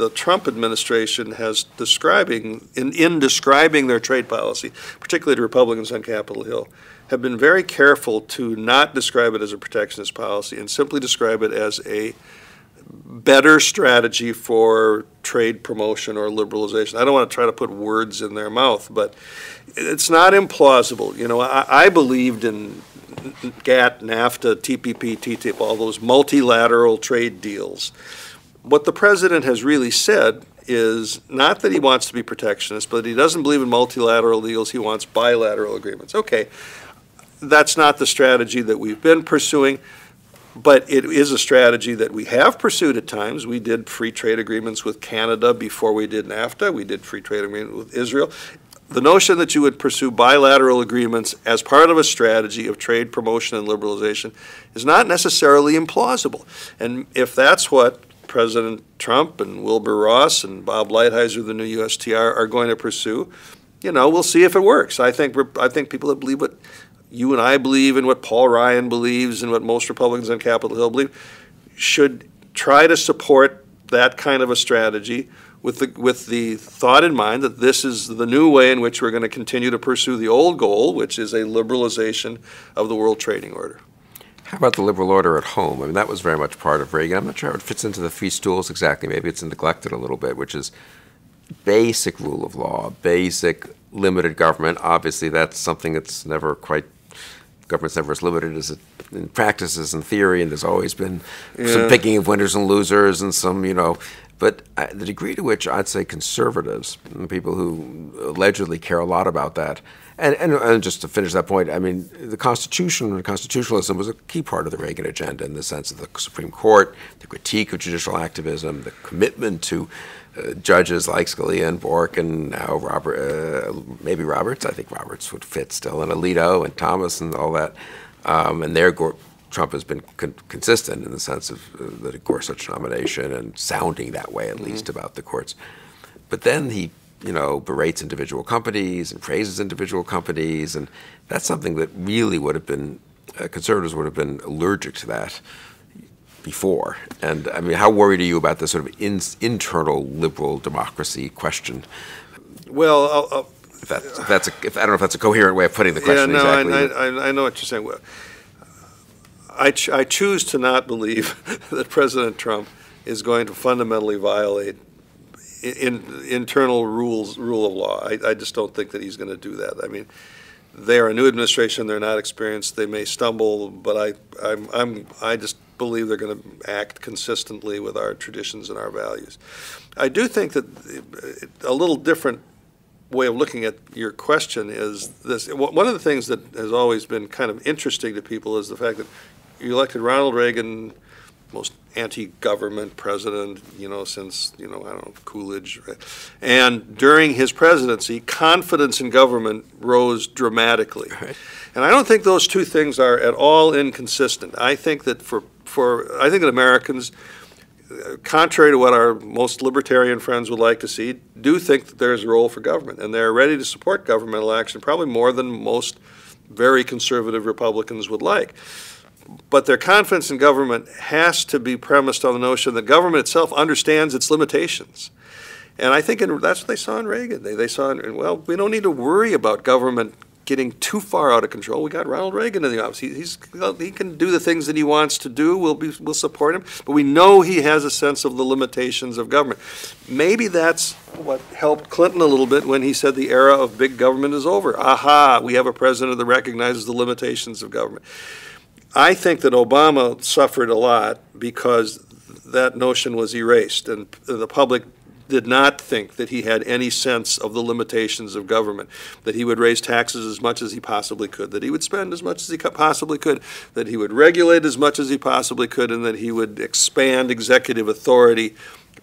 the Trump administration has describing, in, in describing their trade policy, particularly to Republicans on Capitol Hill, have been very careful to not describe it as a protectionist policy and simply describe it as a better strategy for trade promotion or liberalization. I don't want to try to put words in their mouth, but it's not implausible. You know, I, I believed in GATT, NAFTA, TPP, TTIP, all those multilateral trade deals. What the president has really said is not that he wants to be protectionist, but he doesn't believe in multilateral deals. He wants bilateral agreements. Okay, that's not the strategy that we've been pursuing. But it is a strategy that we have pursued at times. We did free trade agreements with Canada before we did NAFTA. We did free trade agreement with Israel. The notion that you would pursue bilateral agreements as part of a strategy of trade promotion and liberalization is not necessarily implausible. And if that's what President Trump and Wilbur Ross and Bob Lighthizer, the new USTR, are going to pursue, you know, we'll see if it works. I think I think people that believe what you and I believe and what Paul Ryan believes and what most Republicans on Capitol Hill believe should try to support that kind of a strategy with the, with the thought in mind that this is the new way in which we're going to continue to pursue the old goal, which is a liberalization of the world trading order. How about the liberal order at home? I mean, that was very much part of Reagan. I'm not sure how it fits into the three stools exactly. Maybe it's neglected a little bit, which is basic rule of law, basic limited government. Obviously, that's something that's never quite government's never as limited as it in practice as in theory, and there's always been yeah. some picking of winners and losers and some, you know, but uh, the degree to which I'd say conservatives, people who allegedly care a lot about that, and, and, and, just to finish that point, I mean, the Constitution and constitutionalism was a key part of the Reagan agenda in the sense of the Supreme Court, the critique of judicial activism, the commitment to uh, judges like Scalia and Bork, and now Robert, uh, maybe Roberts. I think Roberts would fit still, and Alito and Thomas and all that. Um, and their Trump has been con consistent in the sense of uh, the Gorsuch nomination and sounding that way at mm -hmm. least about the courts. But then he, you know, berates individual companies and praises individual companies, and that's something that really would have been uh, conservatives would have been allergic to that before. And I mean, how worried are you about this sort of in, internal liberal democracy question? Well, I'll, I'll, if, that, if that's a, if, I don't know if that's a coherent way of putting the question. Yeah, no, exactly. I, I, I know what you're saying. Well, I, ch I choose to not believe that President Trump is going to fundamentally violate in, internal rules, rule of law. I, I just don't think that he's going to do that. I mean, they are a new administration. They're not experienced. They may stumble, but I, I'm, I'm, I just believe they're going to act consistently with our traditions and our values. I do think that uh, a little different way of looking at your question is this. One of the things that has always been kind of interesting to people is the fact that you elected Ronald Reagan, most anti-government president, you know, since, you know, I don't know, Coolidge. And during his presidency, confidence in government rose dramatically. Right. And I don't think those two things are at all inconsistent. I think that for, for I think that Americans, uh, contrary to what our most libertarian friends would like to see, do think that there's a role for government. And they're ready to support governmental action, probably more than most very conservative Republicans would like but their confidence in government has to be premised on the notion that government itself understands its limitations. And I think in, that's what they saw in Reagan. They, they saw, in, well, we don't need to worry about government getting too far out of control. We got Ronald Reagan in the office. He, he's, he can do the things that he wants to do. We'll, be, we'll support him. But we know he has a sense of the limitations of government. Maybe that's what helped Clinton a little bit when he said the era of big government is over. Aha, we have a president that recognizes the limitations of government. I think that Obama suffered a lot because that notion was erased, and the public did not think that he had any sense of the limitations of government, that he would raise taxes as much as he possibly could, that he would spend as much as he possibly could, that he would regulate as much as he possibly could, and that he would expand executive authority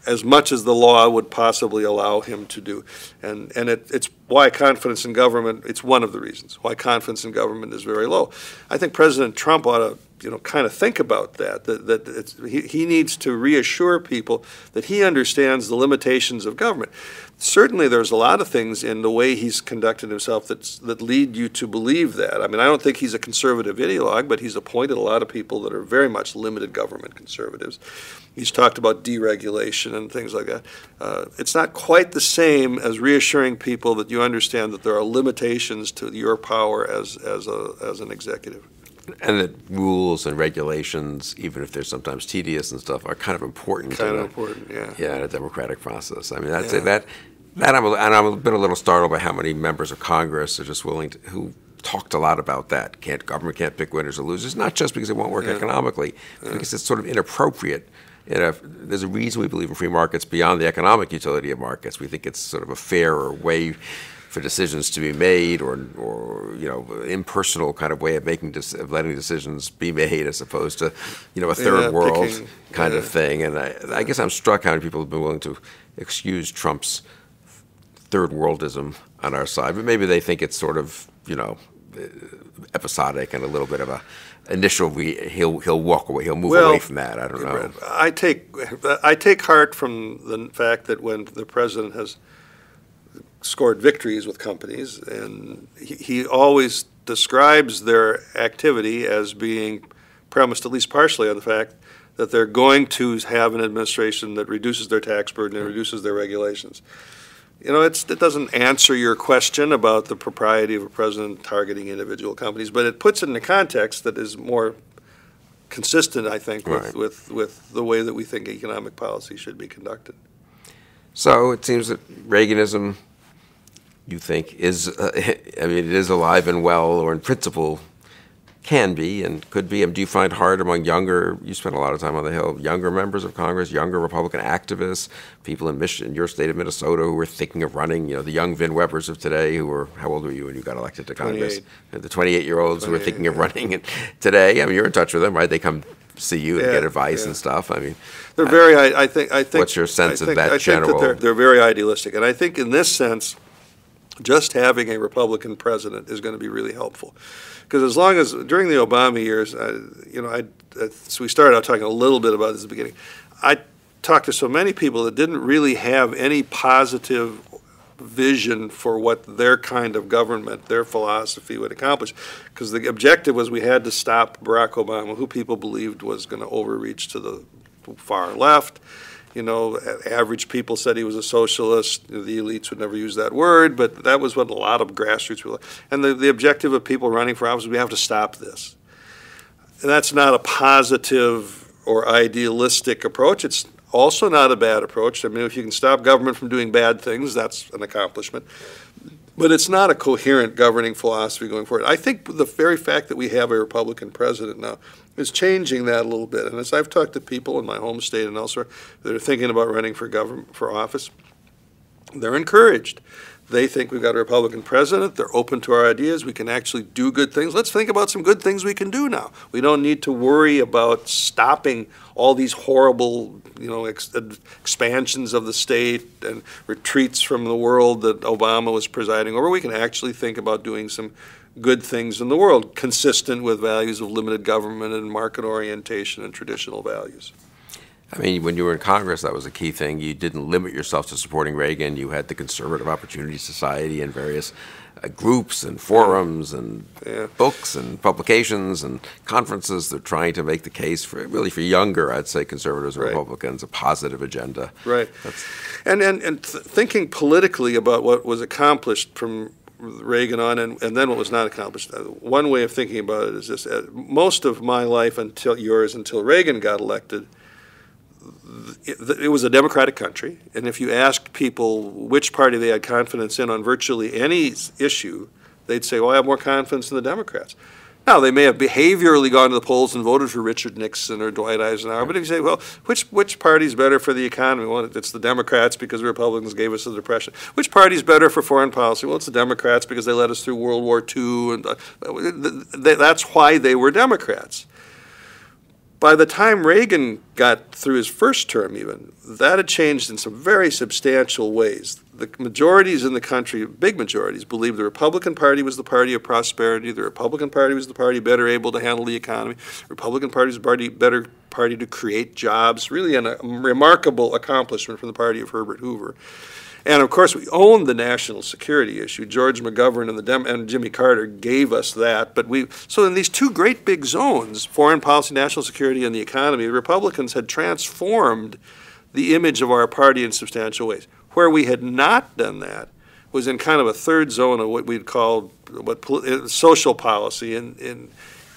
as much as the law would possibly allow him to do. And, and it, it's why confidence in government, it's one of the reasons why confidence in government is very low. I think President Trump ought to you know, kind of think about that, that, that he, he needs to reassure people that he understands the limitations of government. Certainly there's a lot of things in the way he's conducted himself that's, that lead you to believe that. I mean, I don't think he's a conservative ideologue, but he's appointed a lot of people that are very much limited government conservatives. He's talked about deregulation and things like that. Uh, it's not quite the same as reassuring people that you understand that there are limitations to your power as, as, a, as an executive and that rules and regulations, even if they're sometimes tedious and stuff, are kind of important. Kind of important, yeah. Yeah, in a democratic process. I mean, that's yeah. that. That I'm a, and I'm a bit a little startled by how many members of Congress are just willing to who talked a lot about that. Can't government can't pick winners or losers, not just because it won't work yeah. economically, yeah. because it's sort of inappropriate. A, there's a reason we believe in free markets beyond the economic utility of markets. We think it's sort of a fairer way for decisions to be made or, or you know, impersonal kind of way of making, of letting decisions be made as opposed to, you know, a third yeah, world picking, kind yeah. of thing. And I, I guess I'm struck how many people have been willing to excuse Trump's third worldism on our side, but maybe they think it's sort of, you know, episodic and a little bit of a initial. Re- he'll he'll walk away. He'll move Well, away from that. I don't know. I take, I take heart from the fact that when the president has scored victories with companies, and he, he always describes their activity as being premised at least partially on the fact that they're going to have an administration that reduces their tax burden and reduces their regulations. You know, it's, it doesn't answer your question about the propriety of a president targeting individual companies, but it puts it in a context that is more consistent, I think, with, Right. with, with the way that we think economic policy should be conducted. So it seems that Reaganism, you think, is, uh, I mean, it is alive and well, or in principle, can be and could be. And do you find hard among younger, you spent a lot of time on the Hill, younger members of Congress, younger Republican activists, people in Michigan, your state of Minnesota who are thinking of running, you know, the young Vin Webers of today who were, how old were you when you got elected to Congress? 28. The 28 year olds who were 28, thinking of running and today. I mean, you're in touch with them, right? They come see you and get advice yeah. and stuff. I mean, They're very, I, I think, I think. What's your sense I of that I think general- they're, they're very idealistic, and I think in this sense, just having a Republican president is going to be really helpful. Because as long as, during the Obama years, I, you know, I, uh, so we started out talking a little bit about this at the beginning. I talked to so many people that didn't really have any positive vision for what their kind of government, their philosophy would accomplish. Because the objective was we had to stop Barack Obama, who people believed was going to overreach to the far left. You know, average people said he was a socialist. The elites would never use that word, but that was what a lot of grassroots people. And the, the objective of people running for office, we have to stop this. And that's not a positive or idealistic approach. It's also not a bad approach. I mean, if you can stop government from doing bad things, that's an accomplishment. But it's not a coherent governing philosophy going forward. I think the very fact that we have a Republican president now is changing that a little bit. And as I've talked to people in my home state and elsewhere that are thinking about running for government for office, they're encouraged. They think we've got a Republican president. They're open to our ideas. We can actually do good things. Let's think about some good things we can do now. We don't need to worry about stopping all these horrible, you know, ex- expansions of the state and retreats from the world that Obama was presiding over. We can actually think about doing some good things in the world consistent with values of limited government and market orientation and traditional values. I mean, when you were in Congress, that was a key thing. You didn't limit yourself to supporting Reagan. You had the Conservative Opportunity Society and various uh, groups and forums and Yeah. books and publications and conferences. They're trying to make the case for really for younger, I'd say, conservatives and Right. Republicans, a positive agenda. Right. That's, And, and, and th- thinking politically about what was accomplished from Reagan on and, and then what was not accomplished. uh, One way of thinking about it is this, uh, most of my life until yours, until Reagan got elected, it, it was a democratic country. And if you asked people which party they had confidence in on virtually any issue, they'd say, well, I have more confidence in the Democrats. Now, they may have behaviorally gone to the polls and voted for Richard Nixon or Dwight Eisenhower, but if you say, well, which, which party's better for the economy? Well, it's the Democrats because the Republicans gave us the Depression. Which party's better for foreign policy? Well, it's the Democrats because they led us through World War II, and uh, th- th- that's why they were Democrats. By the time Reagan got through his first term, even, that had changed in some very substantial ways. The majorities in the country, big majorities, believed the Republican Party was the party of prosperity. The Republican Party was the party better able to handle the economy. The Republican Party was the party better party to create jobs. Really, an, a remarkable accomplishment from the party of Herbert Hoover. And of course, we owned the national security issue. George McGovern and the Dem- and Jimmy Carter gave us that. But we so in these two great big zones, foreign policy, national security, and the economy, the Republicans had transformed the image of our party in substantial ways. Where we had not done that was in kind of a third zone of what we'd call what uh, social policy, in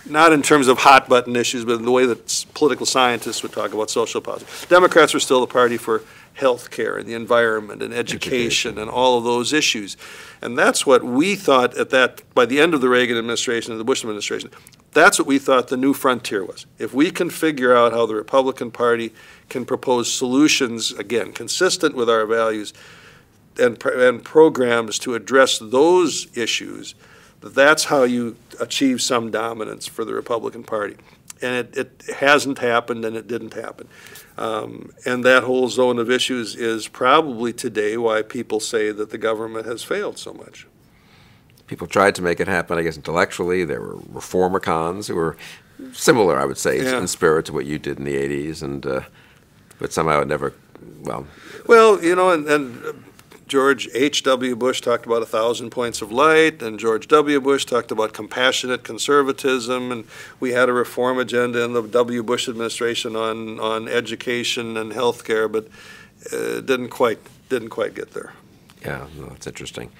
not in terms of hot button issues, but in the way that political scientists would talk about social policy. Democrats were still the party for health care and the environment and education and all of those issues. And that's what we thought at that, by the end of the Reagan administration and the Bush administration, that's what we thought the new frontier was. If we can figure out how the Republican Party can propose solutions, again, consistent with our values and, and programs to address those issues, that's how you achieve some dominance for the Republican Party. And it, it hasn't happened and it didn't happen. Um, and that whole zone of issues is probably today why people say that the government has failed so much. people tried to make it happen, I guess, intellectually. There were reformer cons who were similar, I would say, Yeah. in spirit to what you did in the 80s. And, uh, but somehow it never, well, Well, you know, and, and uh, George H.W. Bush talked about a thousand points of light, and George W. Bush talked about compassionate conservatism, and we had a reform agenda in the W. Bush administration on, on education and health care, but uh, didn't quite, didn't quite get there. yeah, no, that's interesting.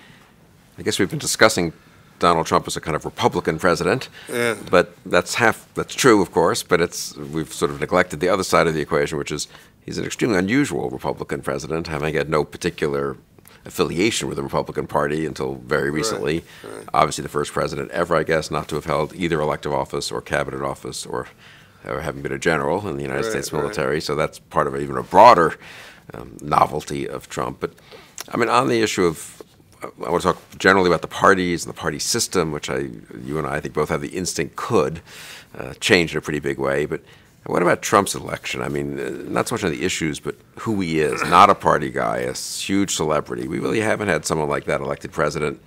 I guess we've been discussing Donald Trump as a kind of Republican president. Yeah. But that's half, that's true, of course, but it's, we've sort of neglected the other side of the equation, which is he's an extremely unusual Republican president, having had no particular affiliation with the Republican Party until very recently. right. Obviously, the first president ever, I guess, not to have held either elective office or cabinet office or, or having been a general in the United Right, States right. military. So that's part of even a broader um, novelty of Trump. But I mean, on the issue of I want to talk generally about the parties and the party system, which I, you and I, I think both have the instinct could uh, change in a pretty big way. But what about Trump's election? I mean, uh, not so much on the issues, but who he is. Not a party guy, a huge celebrity. We really haven't had someone like that elected president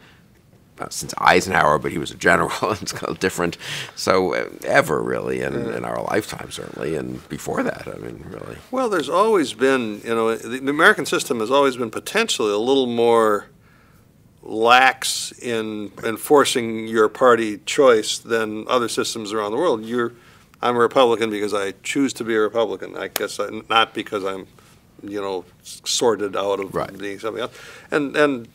uh, since Eisenhower, but he was a general. And it's kind of different. So uh, ever really, in, in our lifetime certainly, and before that, I mean, really. Well, there's always been, you know, the the American system has always been potentially a little more lax in enforcing your party choice than other systems around the world. You're, I'm a Republican because I choose to be a Republican. I guess I, not because I'm, you know, sorted out of Right. being something else. And and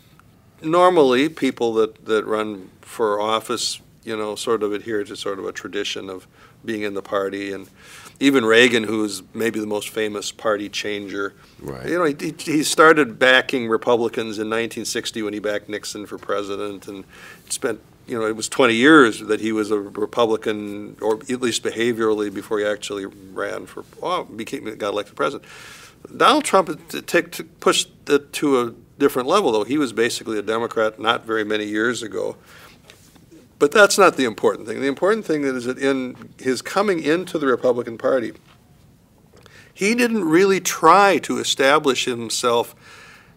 normally people that that run for office, you know, sort of adhere to sort of a tradition of being in the party and even Reagan, who's maybe the most famous party changer, Right. you know, he, he started backing Republicans in 1960 when he backed Nixon for president, and spent, you know, it was 20 years that he was a Republican, or at least behaviorally, before he actually ran for, well, became got elected president. Donald Trump take, pushed it to a different level, though. He was basically a Democrat not very many years ago. But that's not the important thing. The important thing is that in his coming into the Republican Party, he didn't really try to establish himself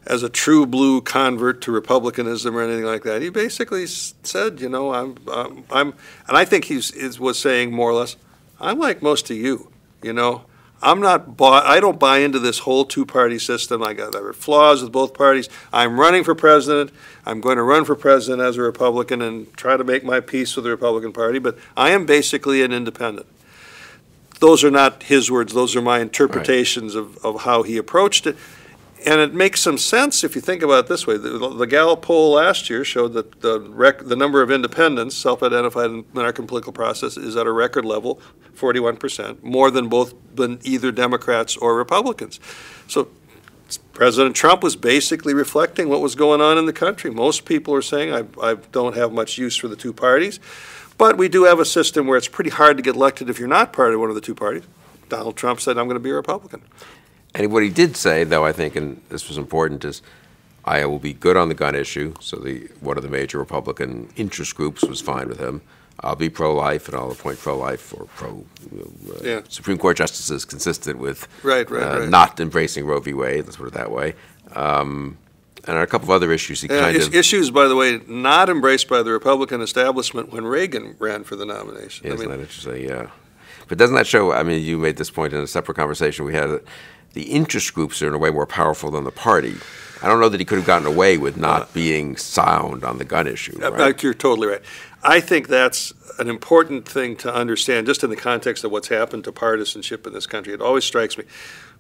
as a true blue convert to republicanism or anything like that. He basically said, you know, I'm, I'm, I'm and I think he's is, was saying more or less, I'm like most of you, you know. I'm not bought, I don't buy into this whole two-party system. I got there flaws with both parties. I'm running for president. I'm going to run for president as a Republican and try to make my peace with the Republican Party, but I am basically an independent those are not his words, those are my interpretations of, of how he approached it. And it makes some sense if you think about it this way. The, the Gallup poll last year showed that the rec, the number of independents, self-identified in the American political process, is at a record level, 41%, more than both, than either Democrats or Republicans. So President Trump was basically reflecting what was going on in the country. Most people are saying, I, I don't have much use for the two parties. But we do have a system where it's pretty hard to get elected if you're not part of one of the two parties. Donald Trump said, I'm going to be a Republican. And what he did say, though, I think, and this was important, is I will be good on the gun issue. So the one of the major Republican interest groups was fine with him. I'll be pro-life, and I'll appoint pro-life or pro uh, Yeah. Supreme Court justices consistent with Right, right, uh, right. not embracing Roe v. Wade. Let's put it that way. Um, and a couple of other issues he Uh, kind is- of Issues, by the way, not embraced by the Republican establishment when Reagan ran for the nomination. I Isn't that interesting? Yeah. But doesn't that show? I mean, you made this point in a separate conversation we had. The interest groups are in a way more powerful than the party. I don't know that he could have gotten away with not being sound on the gun issue. Uh, Right? You're totally right. I think that's an important thing to understand, just in the context of what's happened to partisanship in this country. It always strikes me.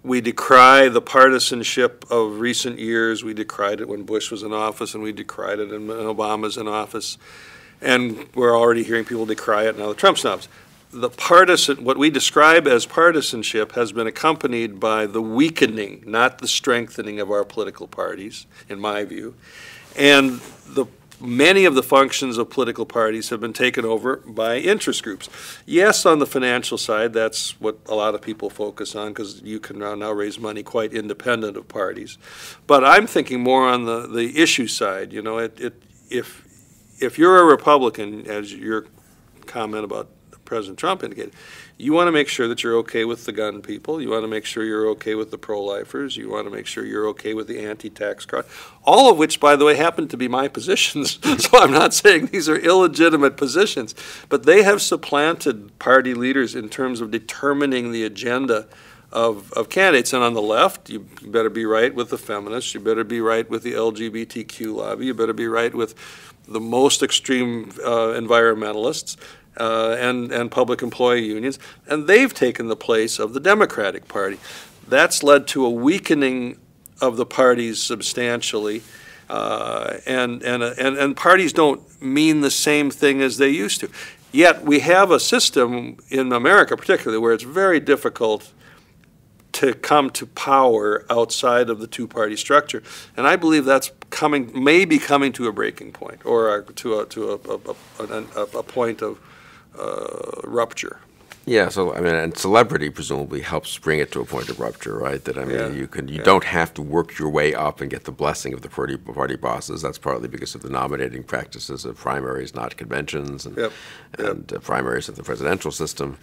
We decry the partisanship of recent years. We decried it when Bush was in office, and we decried it when Obama's in office. And we're already hearing people decry it now that Trump's in office. The partisan, what we describe as partisanship has been accompanied by the weakening, not the strengthening of our political parties, in my view. And the many of the functions of political parties have been taken over by interest groups. Yes, on the financial side, that's what a lot of people focus on because you can now, raise money quite independent of parties. But I'm thinking more on the, the issue side. You know, it, it, if if you're a Republican, as your comment about President Trump indicated. You want to make sure that you're okay with the gun people. You want to make sure you're okay with the pro-lifers. You want to make sure you're okay with the anti-tax crowd. All of which, by the way, happen to be my positions. so I'm not saying these are illegitimate positions, but they have supplanted party leaders in terms of determining the agenda of, of candidates. And on the left, you better be right with the feminists. You better be right with the LGBTQ lobby. You better be right with the most extreme uh, environmentalists uh, and, and public employee unions. And they've taken the place of the Democratic Party. That's led to a weakening of the parties substantially. Uh, and, and, and, and parties don't mean the same thing as they used to. Yet we have a system in America, particularly, where it's very difficult to come to power outside of the two-party structure. And I believe that's coming, maybe coming to a breaking point or to a, to a, a, a, a point of uh, rupture. Yeah, so I mean, and celebrity presumably helps bring it to a point of rupture, right? That I mean, Yeah, you can you yeah. don't have to work your way up and get the blessing of the party party bosses. That's partly because of the nominating practices of primaries, not conventions, and Yep, yep. uh, primaries of the presidential system.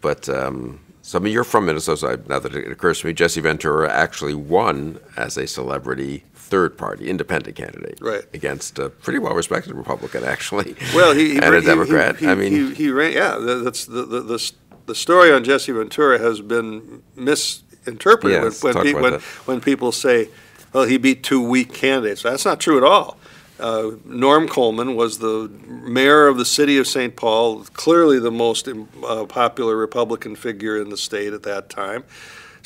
But um, so I mean, you're from Minnesota. So now that it occurs to me, Jesse Ventura actually won as a celebrity third party independent candidate Right. against a pretty well respected Republican actually Well, he, he and a Democrat. He, I mean, he, he ran. Yeah, that's the the, the the story on Jesse Ventura has been misinterpreted Yes, when when, pe- when, when people say, "Well, he beat two weak candidates." That's not true at all. Uh, Norm Coleman was the mayor of the city of St. Paul, clearly the most uh, popular Republican figure in the state at that time.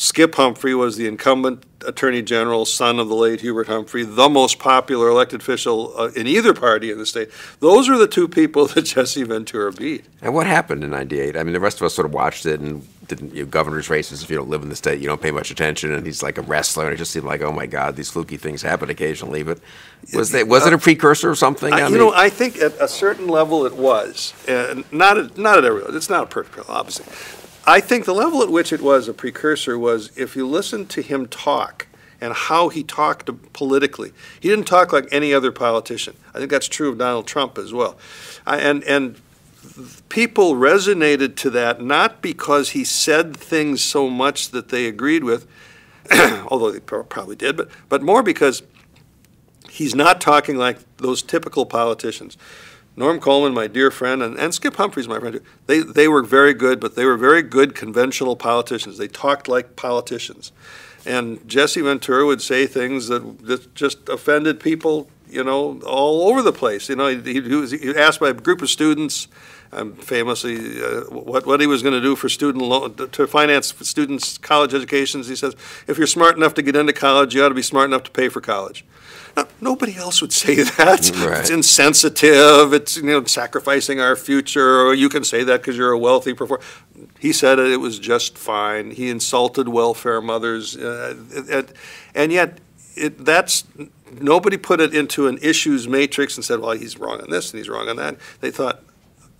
Skip Humphrey was the incumbent attorney general, son of the late Hubert Humphrey, the most popular elected official uh, in either party in the state. Those are the two people that Jesse Ventura beat. And what happened in '98? I mean, the rest of us sort of watched it and didn't. You know, governor's races. If you don't live in the state, you don't pay much attention. And he's like a wrestler, and it just seemed like, oh my God, these fluky things happen occasionally. But was that was it a uh, precursor of something? I, you know, I think at a certain level it was, and not at, not at every level. It's not a perfect level, obviously. I think the level at which it was a precursor was if you listen to him talk and how he talked politically. He didn't talk like any other politician. I think that's true of Donald Trump as well. I, and and people resonated to that not because he said things so much that they agreed with, although they probably did, but but more because he's not talking like those typical politicians. Norm Coleman, my dear friend, and, and Skip Humphrey's, my friend, they, they were very good, but they were very good conventional politicians. They talked like politicians. And Jesse Ventura would say things that, that just offended people, you know, all over the place. You know, he, he was he asked by a group of students, um, famously, uh, what, what he was going to do for student loan, to finance students' college educations. He says, if you're smart enough to get into college, you ought to be smart enough to pay for college. Now, nobody else would say that. Right. It's insensitive. It's you know sacrificing our future. Or you can say that because you're a wealthy performer. He said it, it was just fine. He insulted welfare mothers, uh, and, and yet it, that's nobody put it into an issues matrix and said, well, he's wrong on this and he's wrong on that. They thought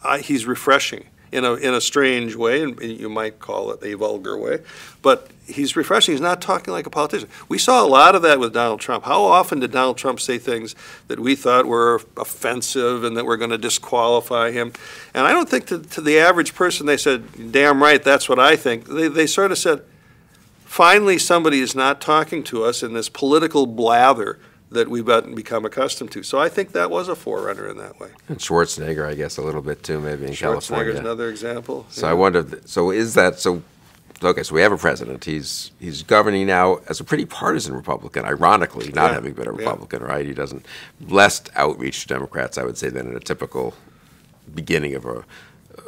I, he's refreshing in a in a strange way, and you might call it a vulgar way, but he's refreshing. He's not talking like a politician. We saw a lot of that with Donald Trump. How often did Donald Trump say things that we thought were offensive and that were going to disqualify him? And I don't think to, to the average person they said, "Damn right, that's what I think." They they sort of said, "Finally, somebody is not talking to us in this political blather." That we've gotten- become accustomed to. So I think that was a forerunner in that way. and Schwarzenegger, I guess, a little bit too, maybe in California. Another example. So yeah. I wonder. So is that so? Okay, so we have a president. He's he's governing now as a pretty partisan Republican. Ironically, not Yeah, having been a yeah. Republican, right? He doesn't less outreach to Democrats, I would say, than in a typical beginning of a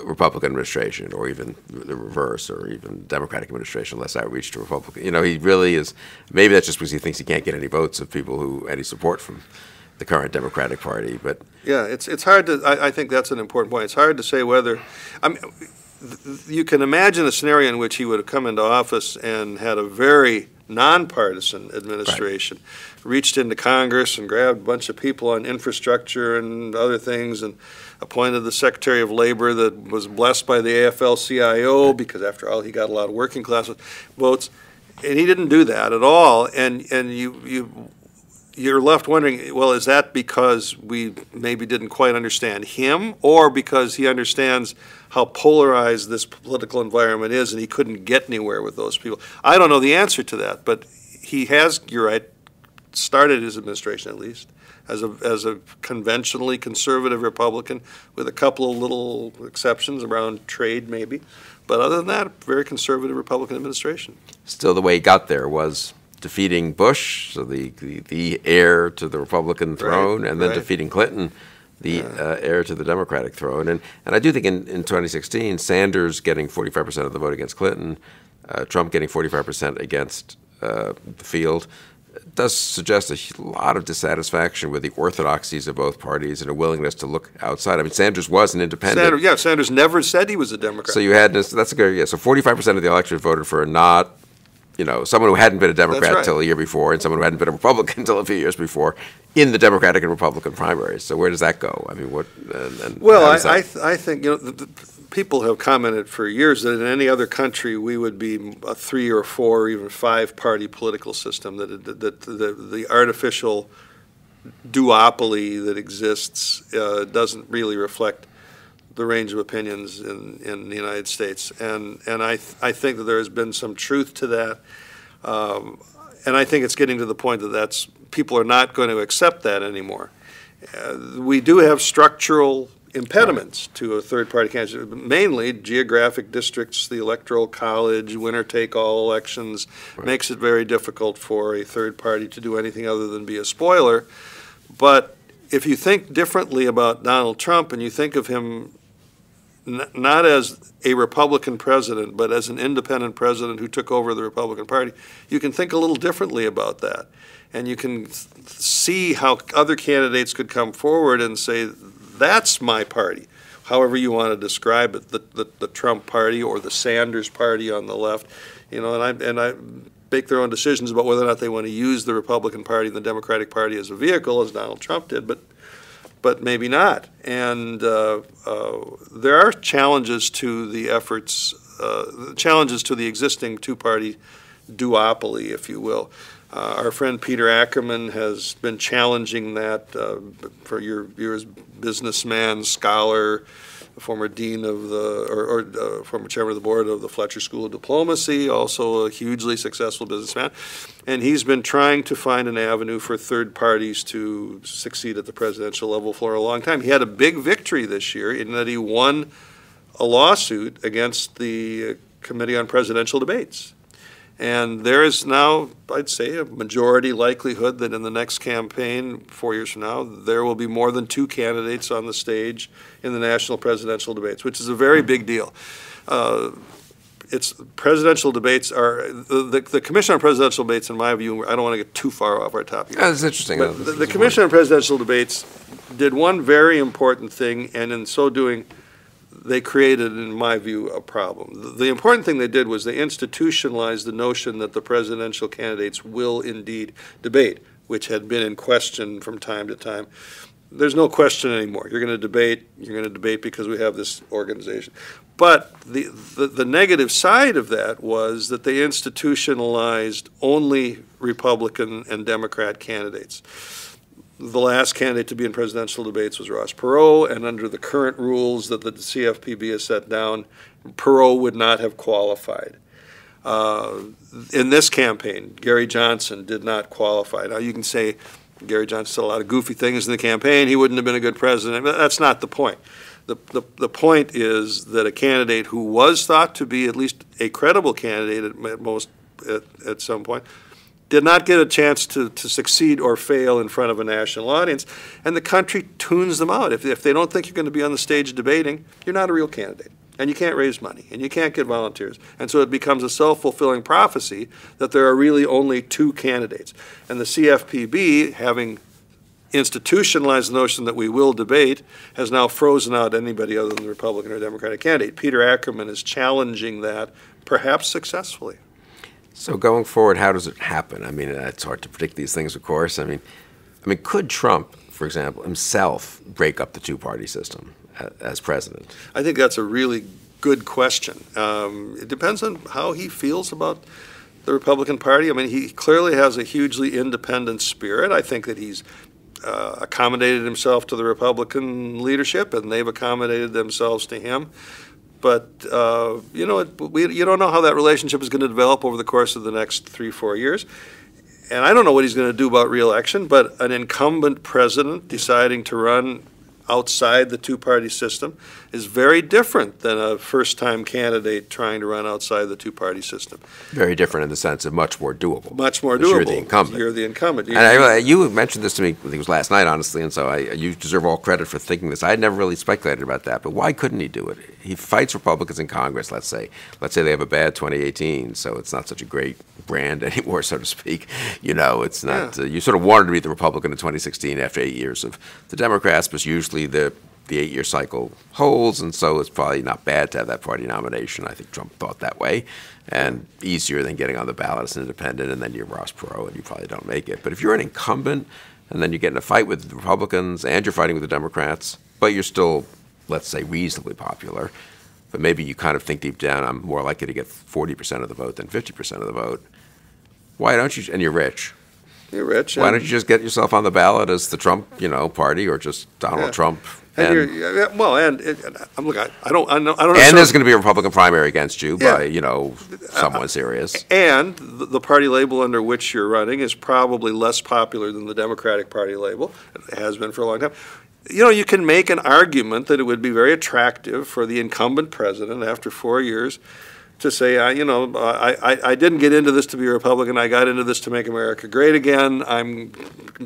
Republican administration, or even the reverse, or even Democratic administration, less outreach to Republican. You know, he really is. Maybe that's just because he thinks he can't get any votes of people who any support from the current Democratic Party. But Yeah, it's, it's hard to, I, I think that's an important point. It's hard to say whether, I mean, you can imagine a scenario in which he would have come into office and had a very nonpartisan administration, reached into Congress and grabbed a bunch of people on infrastructure and other things and appointed the Secretary of Labor that was blessed by the AFL-CIO because after all, he got a lot of working class votes. And he didn't do that at all. And, and you, you, you're left wondering, well, is that because we maybe didn't quite understand him, or because he understands how polarized this political environment is and he couldn't get anywhere with those people? I don't know the answer to that, but he has, you're right, started his administration at least as a, as a conventionally conservative Republican with a couple of little exceptions around trade maybe. But other than that, very conservative Republican administration. Still, the way he got there was defeating Bush, so the, the, the heir to the Republican throne, Right, and then right. defeating Clinton, the uh, heir to the Democratic throne. And, and I do think in, in 2016, Sanders getting 45% of the vote against Clinton, uh, Trump getting 45% against uh, the field, does suggest a lot of dissatisfaction with the orthodoxies of both parties and a willingness to look outside. I mean, Sanders was an independent. Sanders, yeah, Sanders never said he was a Democrat. So you had this, that's a good yeah. So forty five percent of the electorate voted for a not, you know, someone who hadn't been a Democrat right. until a year before, and someone who hadn't been a Republican until a few years before, in the Democratic and Republican primaries. So where does that go? I mean, what? And, and Well, I, I, th- I think, you know, the, the people have commented for years that in any other country, we would be a three or four or even five-party political system, that, it- that the, the artificial duopoly that exists uh, doesn't really reflect the range of opinions in, in the United States. And, and I, th- I think that there has been some truth to that. Um, and I think it's getting to the point that that's, people are not going to accept that anymore. Uh, we do have structural impediments to a third-party candidate, mainly geographic districts, the electoral college, winner-take-all elections, makes it very difficult for a third party to do anything other than be a spoiler. But if you think differently about Donald Trump and you think of him n- not as a Republican president, but as an independent president who took over the Republican Party, you can think a little differently about that. And you can th- see how other candidates could come forward and say, that's my party. However you want to describe it, the, the, the Trump party or the Sanders party on the left, you know, and I, and I make their own decisions about whether or not they want to use the Republican Party and the Democratic Party as a vehicle, as Donald Trump did, but but maybe not. And uh, uh, there are challenges to the efforts, uh, challenges to the existing two-party duopoly, if you will. Uh, Our friend Peter Ackerman has been challenging that uh, for your years, businessman, scholar, former dean of the, or, or uh, former chairman of the board of the Fletcher School of Diplomacy, also a hugely successful businessman. And he's been trying to find an avenue for third parties to succeed at the presidential level for a long time. He had a big victory this year in that he won a lawsuit against the Committee on Presidential Debates. And there is now, I'd say, a majority likelihood that in the next campaign, four years from now, there will be more than two candidates on the stage in the national presidential debates, which is a very big deal. Uh, It's, presidential debates are, the, the- the Commission on Presidential Debates, in my view, I don't want to get too far off our topic. Yeah, it's interesting. But the, the Commission on Presidential Debates did one very important thing, and in so doing, they created, in my view, a problem. The- important thing they did was they institutionalized the notion that the presidential candidates will indeed debate, which had been in question from time to time. There's no question anymore. You're going to debate, you're going to debate because we have this organization. But the, the, the negative side of that was that they institutionalized only Republican and Democrat candidates. The last candidate to be in presidential debates was Ross Perot, and under the current rules that the CFPB has set down, Perot would not have qualified. Uh, In this campaign, Gary Johnson did not qualify. Now, you can say Gary Johnson said a lot of goofy things in the campaign, he wouldn't have been a good president, but that's not the point. The, the, the point is that a candidate who was thought to be at least a credible candidate at, at most, at, at some point, did not get a chance to, to succeed or fail in front of a national audience, and the country tunes them out. If, if they don't think you're going to be on the stage debating, you're not a real candidate, and you can't raise money, and you can't get volunteers. And so it becomes a self-fulfilling prophecy that there are really only two candidates. And the CFPB, having institutionalized the notion that we will debate, has now frozen out anybody other than the Republican or Democratic candidate. Peter Ackerman is challenging that, perhaps successfully. So going forward, how does it happen? I mean, it's hard to predict these things, of course. I mean, I mean, could Trump, for example, himself break up the two-party system as president? I think that's a really good question. Um, it depends on how he feels about the Republican Party. I mean, he clearly has a hugely independent spirit. I think that he's uh, accommodated himself to the Republican leadership, and they've accommodated themselves to him. But uh, you know, we, you don't know how that relationship is going to develop over the course of the next three, four years. And I don't know what he's going to do about reelection. But an incumbent president deciding to run outside the two-party system is very different than a first-time candidate trying to run outside the two-party system. Very different in the sense of much more doable. Much more doable. You're the incumbent. You're the incumbent. You- And I, you mentioned this to me, I think it was last night, honestly, and so I, you deserve all credit for thinking this. I had never really speculated about that, but why couldn't he do it? He fights Republicans in Congress, let's say. Let's say they have a bad 2018, so it's not such a great brand anymore, so to speak. You know, it's not, Yeah. uh, you sort of wanted to be the Republican in 2016 after eight years of the Democrats, but usually the, the eight-year cycle holds, and so it's probably not bad to have that party nomination. I think Trump thought that way, and easier than getting on the ballot as an independent, and then you're Ross Perot, and you probably don't make it. But if you're an incumbent, and then you get in a fight with the Republicans, and you're fighting with the Democrats, but you're still, let's say, reasonably popular, but maybe you kind of think deep down, I'm more likely to get 40% of the vote than 50% of the vote. Why don't you, and you're rich, You're rich. why don't you just get yourself on the ballot as the Trump, you know, party, or just Donald Yeah. Trump? And And, you're, well, and, I'm look, I, I don't, I know, I don't. and there's going to be a Republican primary against you Yeah. by, you know, someone serious. And the the party label under which you're running is probably less popular than the Democratic Party label. It has been for a long time. You know, you can make an argument that it would be very attractive for the incumbent president after four years to say, I, you know, I, I, I didn't get into this to be a Republican. I got into this to make America great again. I'm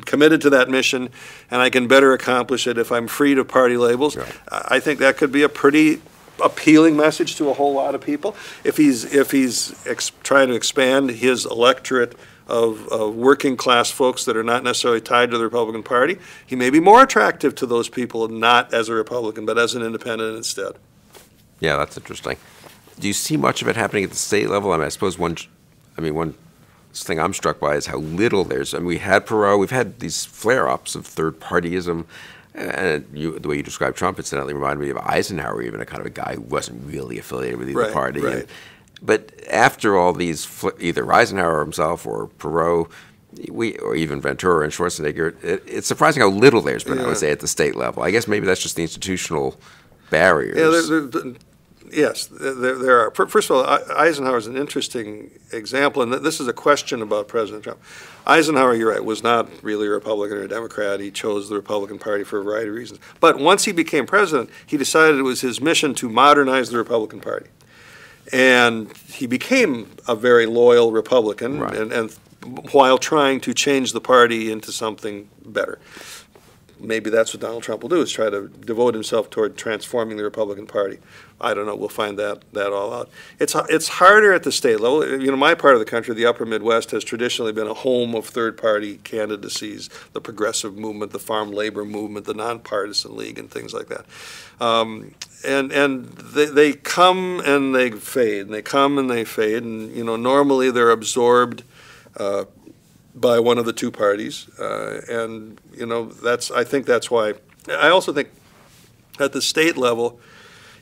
committed to that mission, and I can better accomplish it if I'm freed of party labels. I I think that could be a pretty appealing message to a whole lot of people. If he's, if he's ex- trying to expand his electorate of, of working class folks that are not necessarily tied to the Republican Party, he may be more attractive to those people, not as a Republican, but as an independent instead. Yeah, that's interesting. Do you see much of it happening at the state level? I mean, I suppose one, I mean, one thing I'm struck by is how little there's. I mean, we had Perot, we've had these flare-ups of third-partyism, and you, the way you describe Trump, incidentally, reminded me of Eisenhower, even a kind of a guy who wasn't really affiliated with either Right, party. right. And- but after all these, fl- either Eisenhower himself or Perot, we or even Ventura and Schwarzenegger, it, it's surprising how little there's been. I would say at the state level. I guess maybe that's just the institutional barriers. Yeah, there, there- yes, there, there are. First of all, Eisenhower is an interesting example, and this is a question about President Trump. Eisenhower, you're right, was not really a Republican or a Democrat. He chose the Republican Party for a variety of reasons. But once he became president, he decided it was his mission to modernize the Republican Party. And he became a very loyal Republican, Right. and, and while trying to change the party into something better maybe that's what Donald Trump will do, is try to devote himself toward transforming the Republican Party. I don't know, we'll find that, that all out. It's, it's harder at the state level. You know, my part of the country, the upper Midwest, has traditionally been a home of third-party candidacies, the progressive movement, the farm labor movement, the nonpartisan league, and things like that. Um, and and they, they come and they fade, and they come and they fade, and, you know, normally they're absorbed uh, by one of the two parties, uh, and you know that's. I think that's why. I also think at the state level,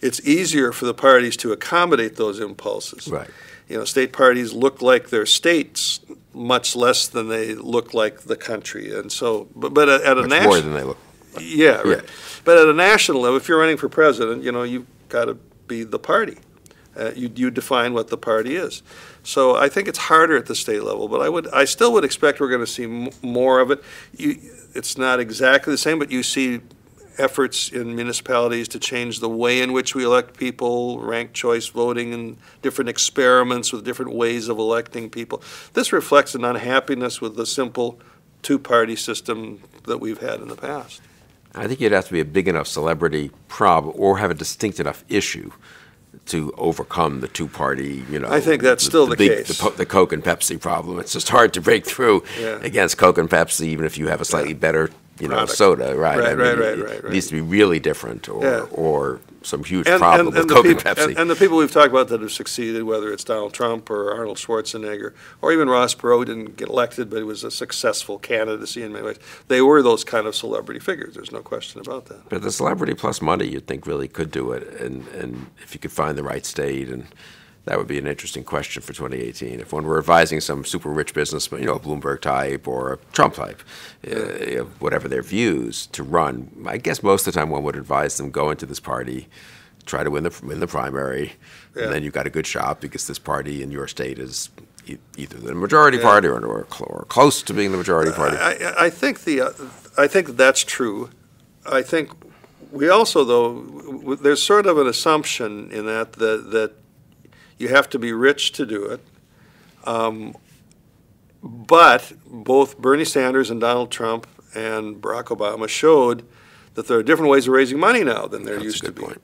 it's easier for the parties to accommodate those impulses. Right. You know, state parties look like their states much less than they look like the country, and so. But, but at, a Much national. more than they look. Yeah, right. Yeah. But at a national level, if you're running for president, you know, you've got to be the party. Uh, you, you define what the party is. So I think it's harder at the state level, but I would, I still would expect we're going to see more of it. You, it's not exactly the same, but you see efforts in municipalities to change the way in which we elect people, ranked choice voting, and different experiments with different ways of electing people. This reflects an unhappiness with the simple two-party system that we've had in the past. I think you'd have to be a big enough celebrity prob or have a distinct enough issue to overcome the two-party, you know. I think that's still the big- case. po- The Coke and Pepsi problem. It's just hard to break through Yeah. against Coke and Pepsi, even if you have a slightly better, you know, Product. soda, right? Right, I mean, right, right, it- right, right. needs to be really different or, Yeah. or some huge And- problem and- with and the Coke and Pepsi. And, and the people we've talked about that have succeeded, whether it's Donald Trump or Arnold Schwarzenegger, or even Ross Perot didn't get elected, but he was a successful candidacy in many ways. They were those kind of celebrity figures. There's no question about that. But the celebrity plus money, you'd think really could do it, and, and if you could find the right state and that would be an interesting question for 2018. If one were advising some super rich businessman, you know, a Bloomberg type or a Trump type, uh, whatever their views to run, I guess most of the time one would advise them go into this party, try to win the win the primary, Yeah. and then you've got a good shot because this party in your state is e- either the majority Yeah. party or, or, or close to being the majority party. I, I- think the, uh, I think that's true. I think we also, though, there's sort of an assumption in that, that, that you have to be rich to do it. Um, But both Bernie Sanders and Donald Trump and Barack Obama showed that there are different ways of raising money now than there That's a used to be. point.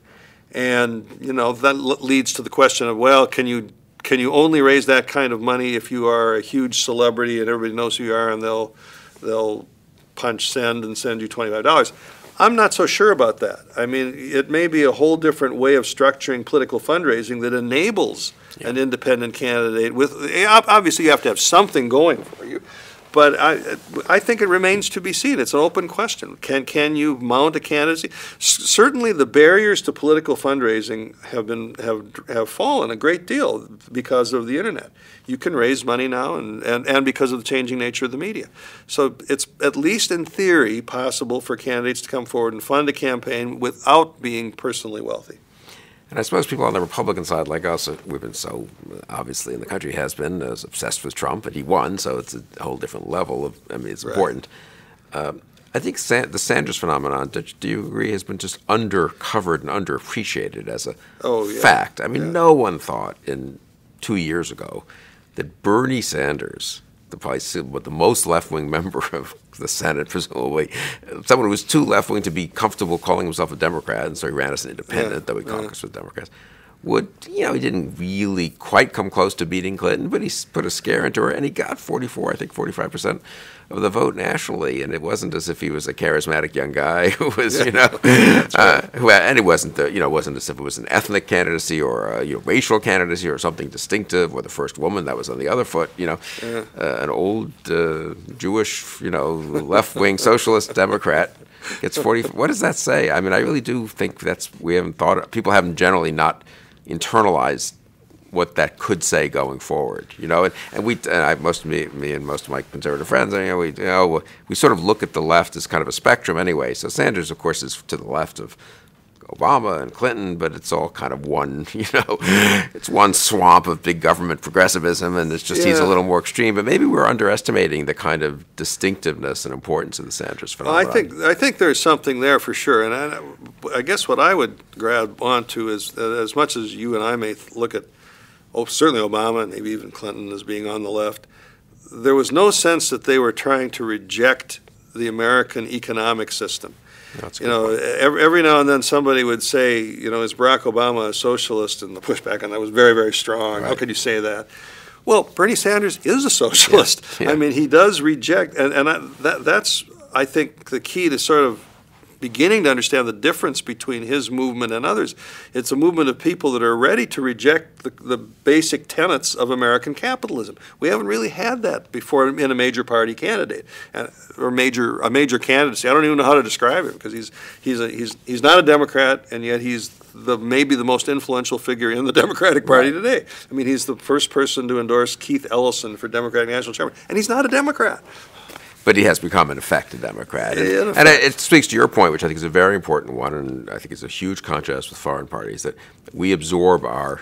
And, you know, that l- leads to the question of, well, can you, can you only raise that kind of money if you are a huge celebrity and everybody knows who you are and they'll, they'll punch send and send you twenty-five dollars? I'm not so sure about that. I mean, it may be a whole different way of structuring political fundraising that enables an independent candidate with, eh, obviously you have to have something going for you. But I, I think it remains to be seen. It's an open question. Can, can you mount a candidacy? Certainly, the barriers to political fundraising have been, have, have fallen a great deal because of the internet. You can raise money now and, and, and because of the changing nature of the media. So it's, at least in theory, possible for candidates to come forward and fund a campaign without being personally wealthy. And I suppose people on the Republican side, like us, uh, we've been so obviously, in the country has been as obsessed with Trump, and he won, so it's a whole different level of. I mean, it's Right. important. Um, I think San, the Sanders phenomenon, do, do you agree, has been just undercovered and underappreciated as a Oh, yeah. fact? I mean, Yeah. no one thought in two years ago that Bernie Sanders, the probably what the most left-wing member of the Senate, presumably, someone who was too left-wing to be comfortable calling himself a Democrat, and so he ran as an independent, Yeah, though he yeah. with Democrats. Would you know? He didn't really quite come close to beating Clinton, but he put a scare into her, and he got 44, I think 45 percent of the vote nationally. And it wasn't as if he was a charismatic young guy who was, you know, uh, who, and it wasn't the, you know, it wasn't as if it was an ethnic candidacy or a you know, racial candidacy or something distinctive, or the first woman that was on the other foot, you know, uh, an old uh, Jewish, you know, left-wing socialist Democrat gets 40. What does that say? I mean, I really do think that's we haven't thought. People haven't generally not internalized what that could say going forward. You know, and, and we and I most of me, me and most of my conservative friends, you know, we you know we sort of look at the left as kind of a spectrum anyway. So Sanders, of course, is to the left of. Obama and Clinton, but it's all kind of one, you know, it's one swamp of big government progressivism, and it's just he's a little more extreme. But maybe we're underestimating the kind of distinctiveness and importance of the Sanders Well, I phenomenon. think, I think there's something there for sure, and I, I guess what I would grab onto is, that as much as you and I may look at, oh, certainly Obama, and maybe even Clinton as being on the left, there was no sense that they were trying to reject the American economic system. That's You know, every, every now and then somebody would say, you know, is Barack Obama a socialist? And the pushback on that was very, very strong. How could you say that? Well, Bernie Sanders is a socialist. Yeah. I mean, he does reject, and, and I, that, that's, I think, the key to sort of beginning to understand the difference between his movement and others. It's a movement of people that are ready to reject the, the basic tenets of American capitalism. We haven't really had that before in a major party candidate uh, or major a major candidacy. I don't even know how to describe him because he's he's a, he's he's not a Democrat and yet he's the maybe the most influential figure in the Democratic Party today. I mean, he's the first person to endorse Keith Ellison for Democratic National Chairman, and he's not a Democrat. But he has become an effective Democrat. And, and it, it speaks to your point, which I think is a very important one, and I think is a huge contrast with foreign parties, that we absorb our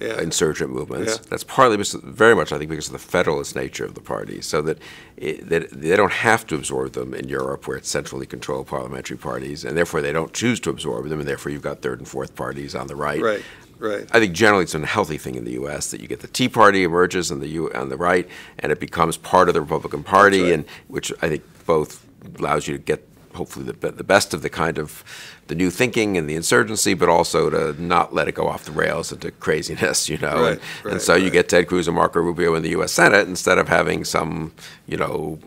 Yeah. insurgent movements. Yeah. That's partly, because, very much, I think, because of the federalist nature of the party, so that, it, that they don't have to absorb them in Europe, where it's centrally controlled parliamentary parties, and therefore they don't choose to absorb them, and therefore you've got third and fourth parties on the right. Right, right. I think generally it's a healthy thing in the U.S. that you get the Tea Party emerges on the U, on the right, and it becomes part of the Republican Party, right. and which I think both allows you to get hopefully the, the best of the kind of the new thinking and the insurgency, but also to not let it go off the rails into craziness, you know. Right, and, and right, so you get Ted Cruz and Marco Rubio in the U.S. Senate instead of having some, you know.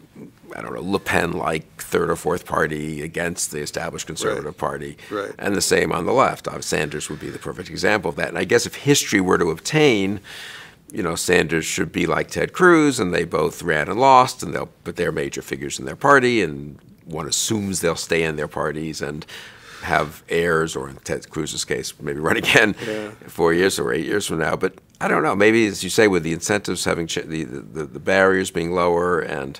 I don't know, Le Pen-like third or fourth party against the established conservative party, Right. and the same on the left. Uh, Sanders would be the perfect example of that. And I guess if history were to obtain, you know, Sanders should be like Ted Cruz, and they both ran and lost, and they'll but they're major figures in their party, and one assumes they'll stay in their parties, and have heirs, or in Ted Cruz's case, maybe run again Yeah. four years or eight years from now. But I don't know. Maybe, as you say, with the incentives having ch- the, the the barriers being lower, and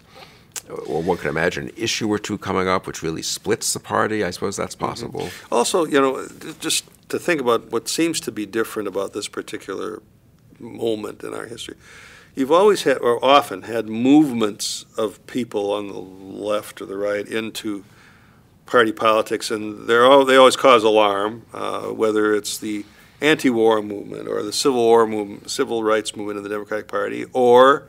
or one can imagine an issue or two coming up which really splits the party. I suppose that's possible. Also, you know, just to think about what seems to be different about this particular moment in our history. You've always had, or often had, movements of people on the left or the right into party politics, and they're all, they always cause alarm, uh, whether it's the anti-war movement or the civil war movement, civil rights movement in the Democratic Party, or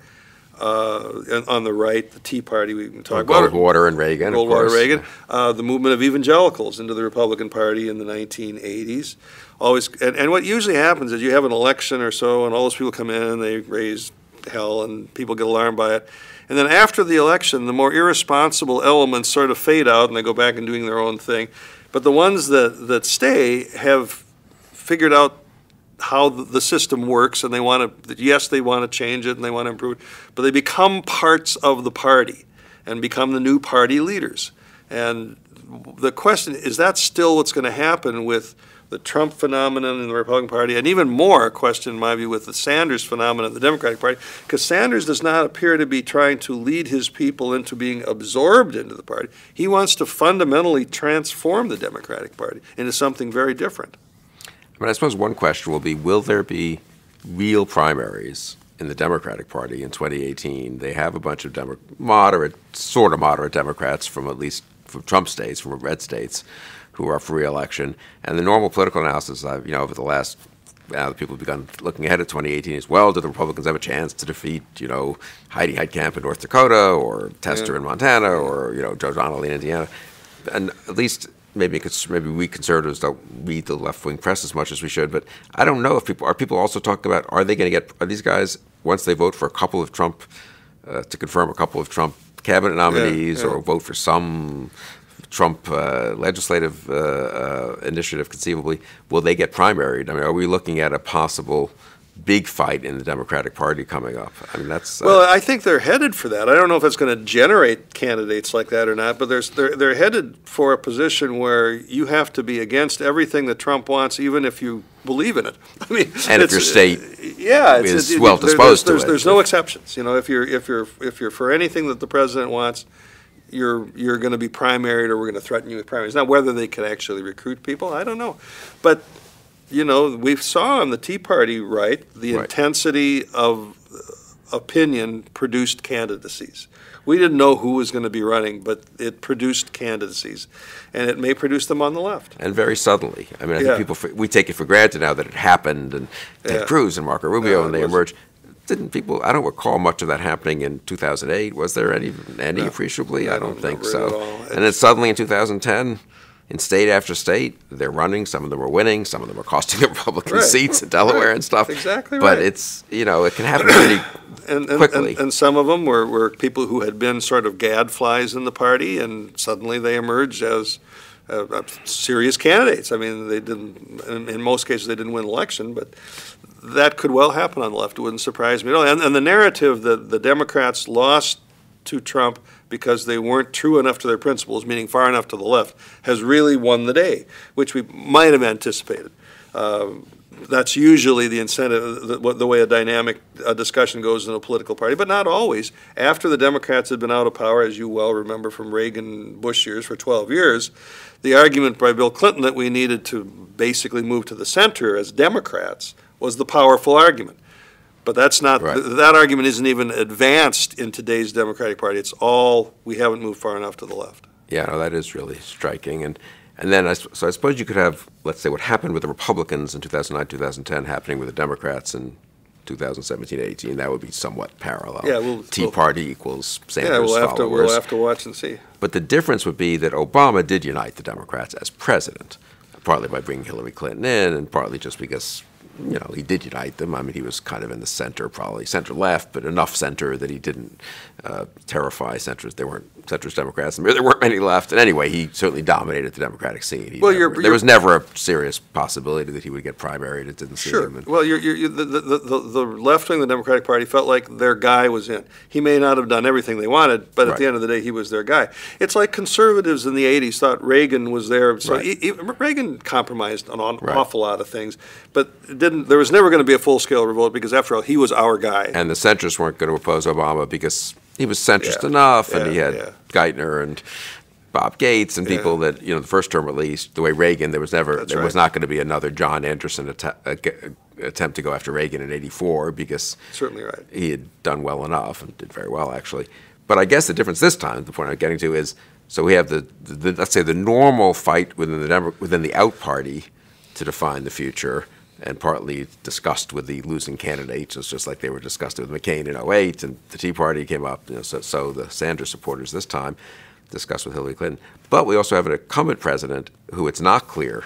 uh, and on the right, the Tea Party we can talk about. Goldwater and Reagan, of Goldwater. Reagan, uh, the movement of evangelicals into the Republican Party in the 1980s. Always, and, and what usually happens is you have an election or so, and all those people come in and they raise hell, and people get alarmed by it. And then after the election, the more irresponsible elements sort of fade out, and they go back and doing their own thing. But the ones that that stay have figured out how the system works, and they want to, yes, they want to change it and they want to improve it, but they become parts of the party and become the new party leaders. And the question, is that still what's going to happen with the Trump phenomenon in the Republican Party? And even more, a question in my view, with the Sanders phenomenon in the Democratic Party, because Sanders does not appear to be trying to lead his people into being absorbed into the party. He wants to fundamentally transform the Democratic Party into something very different. I mean, I suppose one question will be: Will there be real primaries in the Democratic Party in 2018? They have a bunch of Demo- moderate, sort of moderate Democrats from at least from Trump states, from red states, who are for reelection. And the normal political analysis, I've, you know, over the last now that people have begun looking ahead at 2018 as well. Do the Republicans have a chance to defeat, you know, Heidi Heitkamp in North Dakota, or Tester Yeah. in Montana, or you know, Joe Donnelly in Indiana? And at least maybe maybe we conservatives don't read the left wing press as much as we should. But I don't know if people are people also talking about are they going to get are these guys once they vote for a couple of Trump uh, to confirm a couple of Trump cabinet nominees yeah. or vote for some Trump uh, legislative uh, uh, initiative conceivably, will they get primaried? I mean, are we looking at a possible big fight in the Democratic Party coming up? I mean, that's uh, Well, I think they're headed for that. I don't know if it's going to generate candidates like that or not, but there's, they're, they're headed for a position where you have to be against everything that Trump wants, even if you believe in it. I mean, And if your state yeah, it's, is it- it- well there- disposed to there's, it. There's no exceptions. You know, if you're if you're if you're for anything that the president wants, you're you're going to be primaried, or we're going to threaten you with primaries. Now, whether they can actually recruit people, I don't know, but you know, we saw on the Tea Party right the Right. intensity of opinion produced candidacies. We didn't know who was going to be running, but it produced candidacies, and it may produce them on the left. and very suddenly. I mean, I think people we take it for granted now that it happened, and Ted Yeah. Cruz and Marco Rubio, Yeah, and they emerged. Didn't people? I don't recall much of that happening in 2008. Was there any any No. appreciably? I I don't think so. And then suddenly in 2010, in state after state, they're running. Some of them are winning. Some of them are costing the Republican Right. seats in Delaware Right. and stuff. Exactly But right. it's you know it can happen pretty And, and, quickly. and, and some of them were, were people who had been sort of gadflies in the party, and suddenly they emerged as uh, uh, serious candidates. I mean, they didn't, in, in most cases, they didn't win election, but that could well happen on the left. It wouldn't surprise me at all. And, and the narrative that the Democrats lost to Trump because they weren't true enough to their principles, meaning far enough to the left, has really won the day, which we might have anticipated. Um, that's usually the incentive, the, the way a dynamic uh, discussion goes in a political party, but not always. After the Democrats had been out of power, as you well remember from Reagan Bush years for 12 years, the argument by Bill Clinton that we needed to basically move to the center as Democrats was the powerful argument. But that's not, Right. th- that argument isn't even advanced in today's Democratic Party. It's all, we haven't moved far enough to the left. Yeah, no, that is really striking. And and then I, s- so I suppose you could have, let's say, what happened with the Republicans in 2009, 2010, happening with the Democrats in 2017, 18. That would be somewhat parallel. Yeah, we'll- Tea we'll- Party equals Sanders Yeah, we'll have to, followers. we'll have to watch and see. But the difference would be that Obama did unite the Democrats as president, partly by bringing Hillary Clinton in, and partly just because you know, he did unite them. I mean, he was kind of in the center, probably center left, but enough center that he didn't uh, terrify centrists. There weren't centrist Democrats. There weren't many left. And anyway, he certainly dominated the Democratic scene. He Well, never- you're- there you're- was never a serious possibility that he would get primaried. It didn't seem. Sure. Well, you're, you're, the, the, the, the left wing of the Democratic Party felt like their guy was in. He may not have done everything they wanted, but at the end of the day, he was their guy. It's like conservatives in the 80s thought Reagan was there. So Right. e- e- Reagan compromised on an Right. awful lot of things, but didn't, there was never going to be a full scale revolt because, after all, he was our guy. and the centrists weren't going to oppose Obama because he was centrist Yeah, enough, and he had yeah. Geithner and Bob Gates and Yeah. people that you know the first term at least. The way Reagan, there was never That's there was not going to be another John Anderson atta- uh, attempt to go after Reagan in '84 because Certainly right. he had done well enough and did very well actually. But I guess the difference this time, the point I'm getting to is, so we have the, the, let's say the normal fight within the within the out party to define the future, and partly discussed with the losing candidates. It's just like they were discussed with McCain in 08, and the Tea Party came up. You know, so, so the Sanders supporters this time discussed with Hillary Clinton. But we also have an incumbent president who it's not clear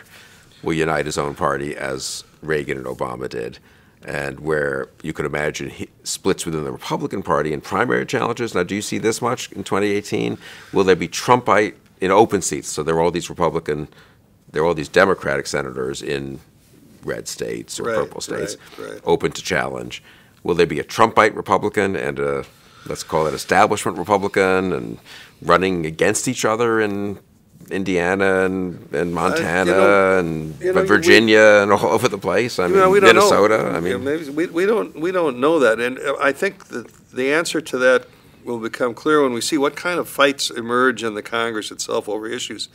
will unite his own party as Reagan and Obama did, and where you could imagine splits within the Republican Party in primary challenges. Now, do you see this much in 2018? Will there be Trumpite in open seats? So there are all these Republican, there are all these Democratic senators in red states or Right, purple states right, right. open to challenge. Will there be a Trumpite Republican and a let's call it establishment Republican and running against each other in Indiana and, and Montana know- and you know, we- Virginia and all over the place? I mean, know, we don't know. Minnesota. I mean, maybe we, we don't we don't know that, and uh, I think that the answer to that will become clear when we see what kind of fights emerge in the Congress itself over issues,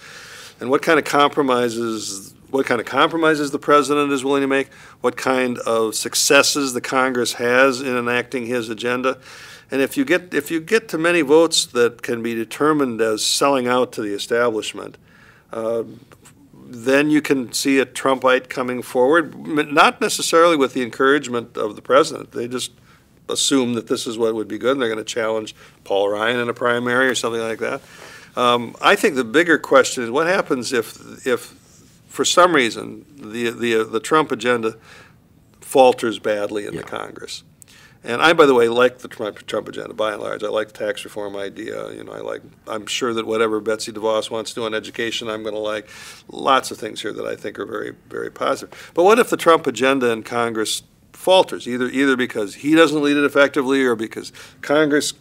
and what kind of compromises what kind of compromises the president is willing to make, what kind of successes the Congress has in enacting his agenda. And if you get if you get to many votes that can be determined as selling out to the establishment, then you can see a Trumpite coming forward, not necessarily with the encouragement of the president. They just assume that this is what would be good, and they're going to challenge Paul Ryan in a primary or something like that. Um, I think the bigger question is what happens if, if for some reason, the, the, uh, the Trump agenda falters badly in the Congress. And I, by the way, like the Trump, Trump agenda by and large. I like the tax reform idea. You know, I like. I'm sure that whatever Betsy DeVos wants to do on education, I'm going to like. Lots of things here that I think are very, very positive. But what if the Trump agenda in Congress falters? Either, either because he doesn't lead it effectively, or because Congress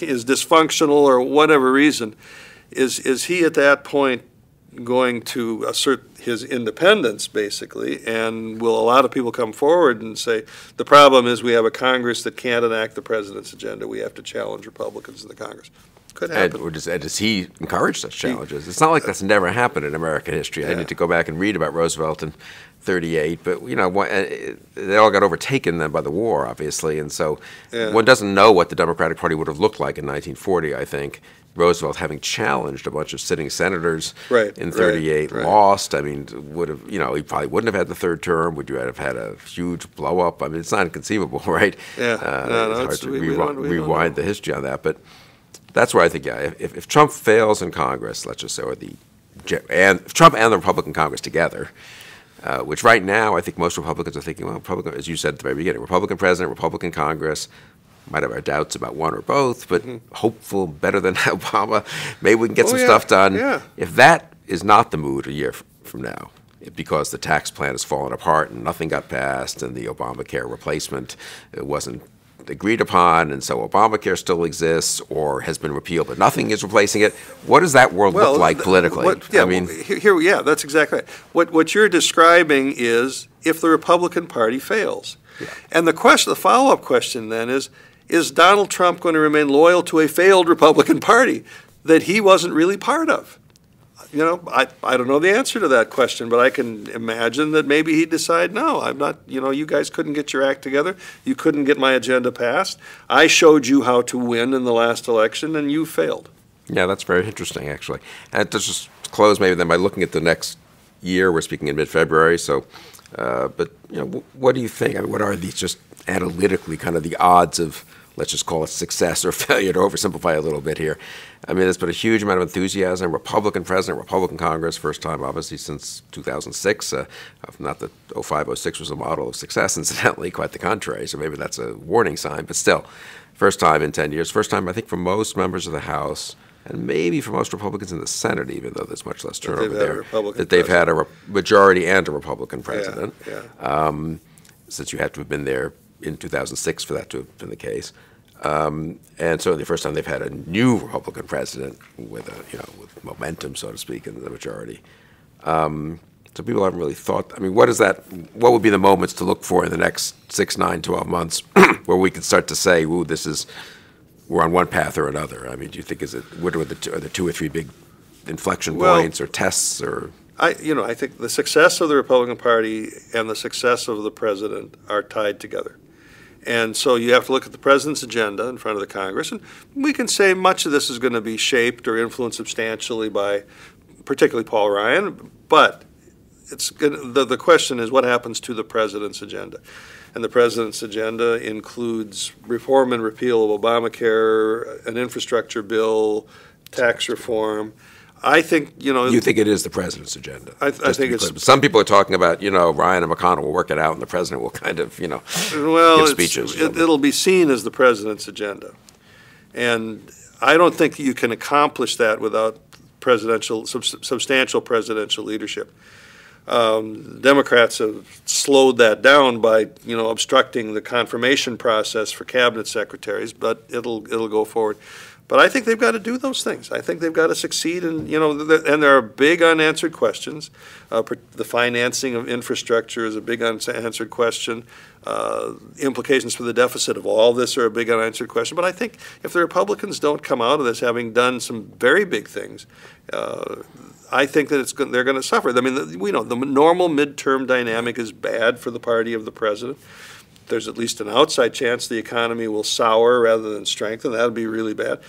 is dysfunctional, or whatever reason. Is is he at that point going to assert his independence, basically, and will a lot of people come forward and say, the problem is we have a Congress that can't enact the president's agenda. We have to challenge Republicans in the Congress. Could and, happen. or does, and does he encourage such challenges? It's not like that's never happened in American history. I need to go back and read about Roosevelt in 38, but you know, uh, they all got overtaken then by the war, obviously, and so Yeah. one doesn't know what the Democratic Party would have looked like in 1940. I think Roosevelt, having challenged a bunch of sitting senators Right, in 38, right. lost. I mean, would have you know he probably wouldn't have had the third term. Would you have had a huge blow up? I mean, it's not inconceivable, right? Yeah. uh, No, no, it's hard it's- to we- we rewi- we rewind the history on that, but that's where I think, yeah, if, if Trump fails in Congress, let's just say, or the and Trump and the Republican Congress together, uh, which right now I think most Republicans are thinking, well, Republican, as you said at the very beginning, Republican president, Republican Congress. Might have our doubts about one or both, but hopeful, better than Obama. Maybe we can get Mm-hmm. Oh, some yeah, stuff done. yeah. If that is not the mood a year f- from now, because the tax plan has fallen apart and nothing got passed, and the Obamacare replacement uh, wasn't agreed upon, and so Obamacare still exists or has been repealed, but nothing is replacing it. What does that world look like politically? what- yeah, I mean, well, here, yeah, that's exactly right. What, what you're describing is if the Republican Party fails. And the question, the follow-up question then is, is Donald Trump going to remain loyal to a failed Republican Party that he wasn't really part of? You know, I, I don't know the answer to that question, but I can imagine that maybe he'd decide, no, I'm not, you know, you guys couldn't get your act together. You couldn't get my agenda passed. I showed you how to win in the last election, and you failed. Yeah, that's very interesting, actually. And to just close maybe then by looking at the next year, we're speaking in mid-February, so, uh, but, you know, wh- what do you think? I mean, what are these just analytically kind of the odds of let's just call it success or failure to oversimplify a little bit here. I mean, there's been a huge amount of enthusiasm. Republican president, Republican Congress, first time obviously since 2006. Uh, not that 05, 06 was a model of success, incidentally, quite the contrary. So maybe that's a warning sign, but still, first time in 10 years. First time, I think, for most members of the House and maybe for most Republicans in the Senate, even though there's much less turnover there, that they've had a re- majority and a Republican president Yeah, um, since you had to have been there in 2006 for that to have been the case. Um, and certainly the first time they've had a new Republican president with a, you know, with momentum, so to speak, in the majority. Um, so people haven't really thought, I mean, what is that, what would be the moments to look for in the next six, nine, 12 months where we can start to say, ooh, this is, we're on one path or another? I mean, do you think, is it, what are the, two- are the two or three big inflection Well- points or tests or? I, you know, I think the success of the Republican Party and the success of the president are tied together. And so you have to look at the president's agenda in front of the Congress, and we can say much of this is going to be shaped or influenced substantially by particularly Paul Ryan, but it's the, the question is what happens to the president's agenda? And the president's agenda includes reform and repeal of Obamacare, an infrastructure bill, tax reform. I think, you know. You think it is the president's agenda? I- I think it's-. Some people are talking about, you know, Ryan and McConnell will work it out, and the president will kind of, you know, Well, give speeches. it- it'll be seen as the president's agenda. And I don't think you can accomplish that without presidential, subs- substantial presidential leadership. Um, Democrats have slowed that down by, you know, obstructing the confirmation process for cabinet secretaries, but it'll, it'll go forward. But I think they've got to do those things. I think they've got to succeed in, you know, and there are big unanswered questions. Uh, The financing of infrastructure is a big unanswered question. Uh, Implications for the deficit of all this are a big unanswered question. But I think if the Republicans don't come out of this having done some very big things, uh, I think that it's, they're going to suffer. I mean, the- we know the normal midterm dynamic is bad for the party of the president there's at least an outside chance the economy will sour rather than strengthen. That would be really bad.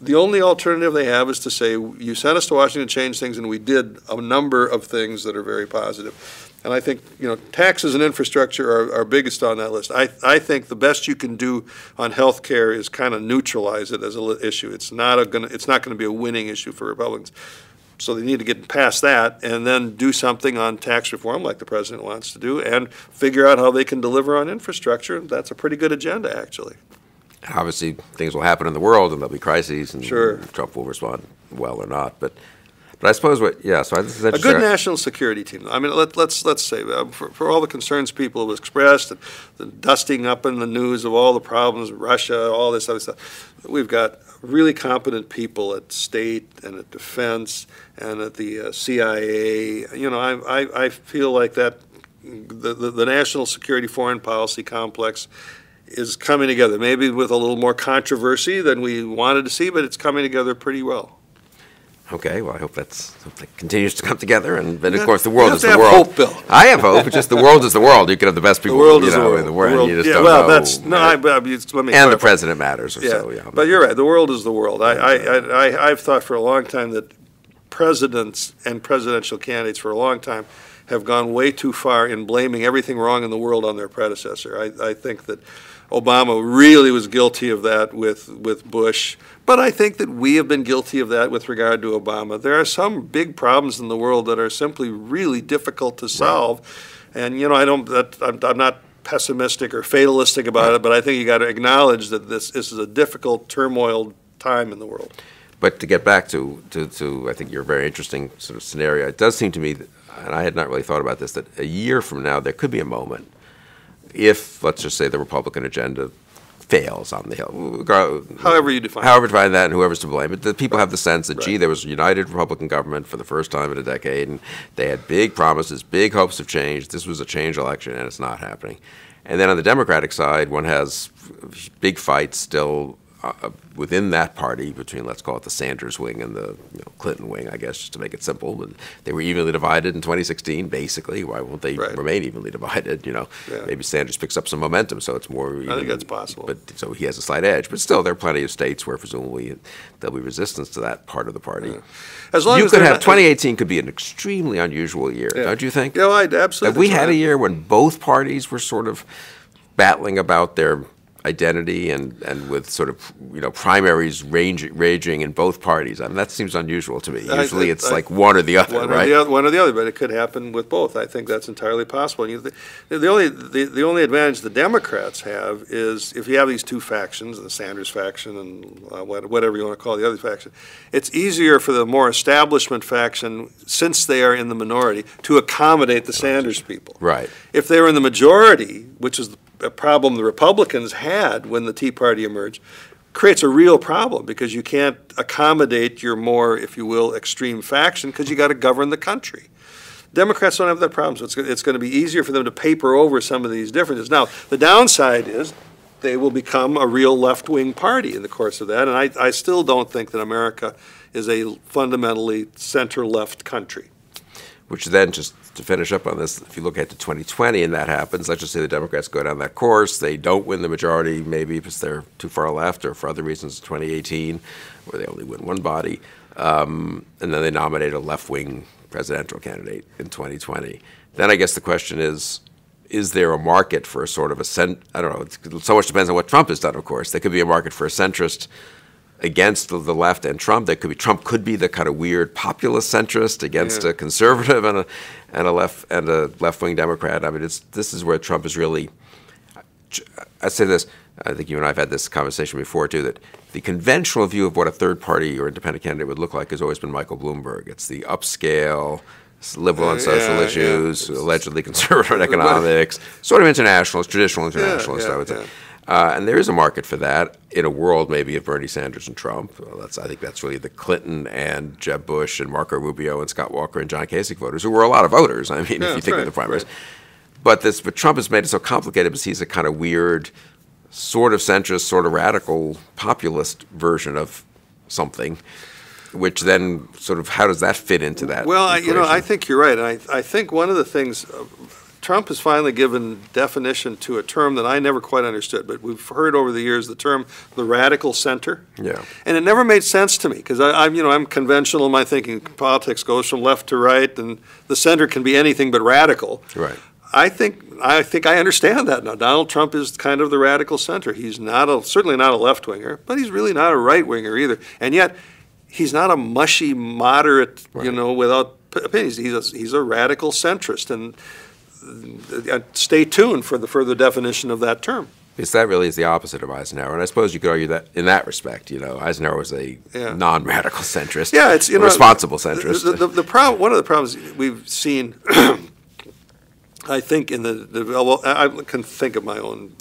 The only alternative they have is to say, you sent us to Washington to change things, and we did a number of things that are very positive. And I think, you know, taxes and infrastructure are, are biggest on that list. I, I think the best you can do on health care is kind of neutralize it as an issue. It's not a gonna, it's not gonna be a winning issue for Republicans. So they need to get past that and then do something on tax reform like the president wants to do and figure out how they can deliver on infrastructure. That's a pretty good agenda, actually. obviously things will happen in the world and there'll be crises and Sure. Trump will respond well or not. But but I suppose what yeah. So this is A good national security team. I mean, let, let's let's say uh, for, for all the concerns people have expressed, and the dusting up in the news of all the problems, Russia, all this other stuff. We've got really competent people at state and at defense and at the uh, CIA. You know, I, I, I feel like that the, the, the national security foreign policy complex is coming together. Maybe with a little more controversy than we wanted to see, but it's coming together pretty well. Okay, well I hope that's hope that continues to come together. And then of course the world is the world. hope, Bill. I have hope. It's just the world is the world. You can have the best The people. world you is the world. in the world. The world- you just yeah, don't well, know. that's no. I, I, let me. and the president matters or Yeah, so. Yeah, but you're right. The world is the world. I, I, I, I- I've thought for a long time that presidents and presidential candidates for a long time have gone way too far in blaming everything wrong in the world on their predecessor. I, I think that Obama really was guilty of that with, with Bush, but I think that we have been guilty of that with regard to Obama. There are some big problems in the world that are simply really difficult to solve, and you know I don't. That, I'm, I'm not pessimistic or fatalistic about it, but I think you got to acknowledge that this, this is a difficult, turmoil time in the world. But to get back to, to, to, I think your very interesting sort of scenario, it does seem to me, that, and I had not really thought about this, that a year from now, there could be a moment if, let's just say, the Republican agenda fails on the Hill. However you define it. Define that and whoever's to blame. But the people have the sense that, gee, there was a united Republican government for the first time in a decade, and they had big promises, big hopes of change. This was a change election, and it's not happening. And then on the Democratic side, one has big fights still uh, within that party between, let's call it the Sanders wing and the you know, Clinton wing, I guess, just to make it simple. And they were evenly divided in 2016, basically. Why won't they Right. remain evenly divided? You know, Yeah. maybe Sanders picks up some momentum, so it's more. I think that's possible. But so he has a slight edge. But still, there are plenty of states where presumably there'll be resistance to that part of the party. As long you as could have not- 2018 could be an extremely unusual year, Yeah. don't you think? Yeah, I absolutely. Have we had a year when both parties were sort of battling about their identity and, and with sort of you know primaries range, raging in both parties. I mean, that seems unusual to me. Usually, I- it's I- like one or the other, One or right? the other, one or the other, but it could happen with both. I think that's entirely possible. And you, the, the only the, the only advantage the Democrats have is if you have these two factions, the Sanders faction and uh, whatever you want to call the other faction, it's easier for the more establishment faction, since they are in the minority, to accommodate the Sanders people. Right. If they were in the majority, which is a problem the Republicans had when the Tea Party emerged, creates a real problem because you can't accommodate your more, if you will, extreme faction because you got to govern the country. Democrats don't have that problem, so it's, it's going to be easier for them to paper over some of these differences. Now, the downside is they will become a real left-wing party in the course of that, and I, I still don't think that America is a fundamentally center-left country. Which then, just to finish up on this, if you look at to 2020 and that happens, let's just say the Democrats go down that course, they don't win the majority, maybe because they're too far left or for other reasons, 2018, where they only win one body, um, and then they nominate a left-wing presidential candidate in 2020. Then I guess the question is, is there a market for a sort of a cent? I don't know. So much depends on what Trump has done, of course. There could be a market for a centrist against the, the left and Trump. There could be Trump could be the kind of weird populist centrist against Yeah. a conservative and a and a left and a left wing Democrat. I mean, it's this is where Trump is really. I say this. I think you and I have had this conversation before too. That the conventional view of what a third party or independent candidate would look like has always been Michael Bloomberg. It's the upscale, liberal on Uh, social yeah, yeah. issues, It's- allegedly conservative on economics, sort of internationalist, traditional internationalist. yeah, I would say. Uh, and there is a market for that in a world maybe of Bernie Sanders and Trump. Well, that's I think that's really the Clinton and Jeb Bush and Marco Rubio and Scott Walker and John Kasich voters who were a lot of voters. I mean, Yeah, if you think right, of the primaries. right. But this, but Trump has made it so complicated because he's a kind of weird, sort of centrist, sort of radical populist version of something, which then sort of how does that fit into that? Well, I, you know, I think you're right. And I, I think one of the things, uh, Trump has finally given definition to a term that I never quite understood, but we've heard over the years the term the radical center. Yeah. And it never made sense to me because I'm, you know, I'm conventional in my thinking. Politics goes from left to right, and the center can be anything but radical. Right. I think I think I understand that now. Donald Trump is kind of the radical center. He's not a certainly not a left winger, but he's really not a right winger either. And yet, he's not a mushy moderate, you know, without opinions. He's a, he's a radical centrist, and uh, stay tuned for the further definition of that term. Because that really is the opposite of Eisenhower, and I suppose you could argue that in that respect, you know, Eisenhower was a Yeah. non-radical centrist, Yeah, it's you a know responsible centrist. The, the, the problem, one of the problems we've seen, I think, in the, the well, I can think of my own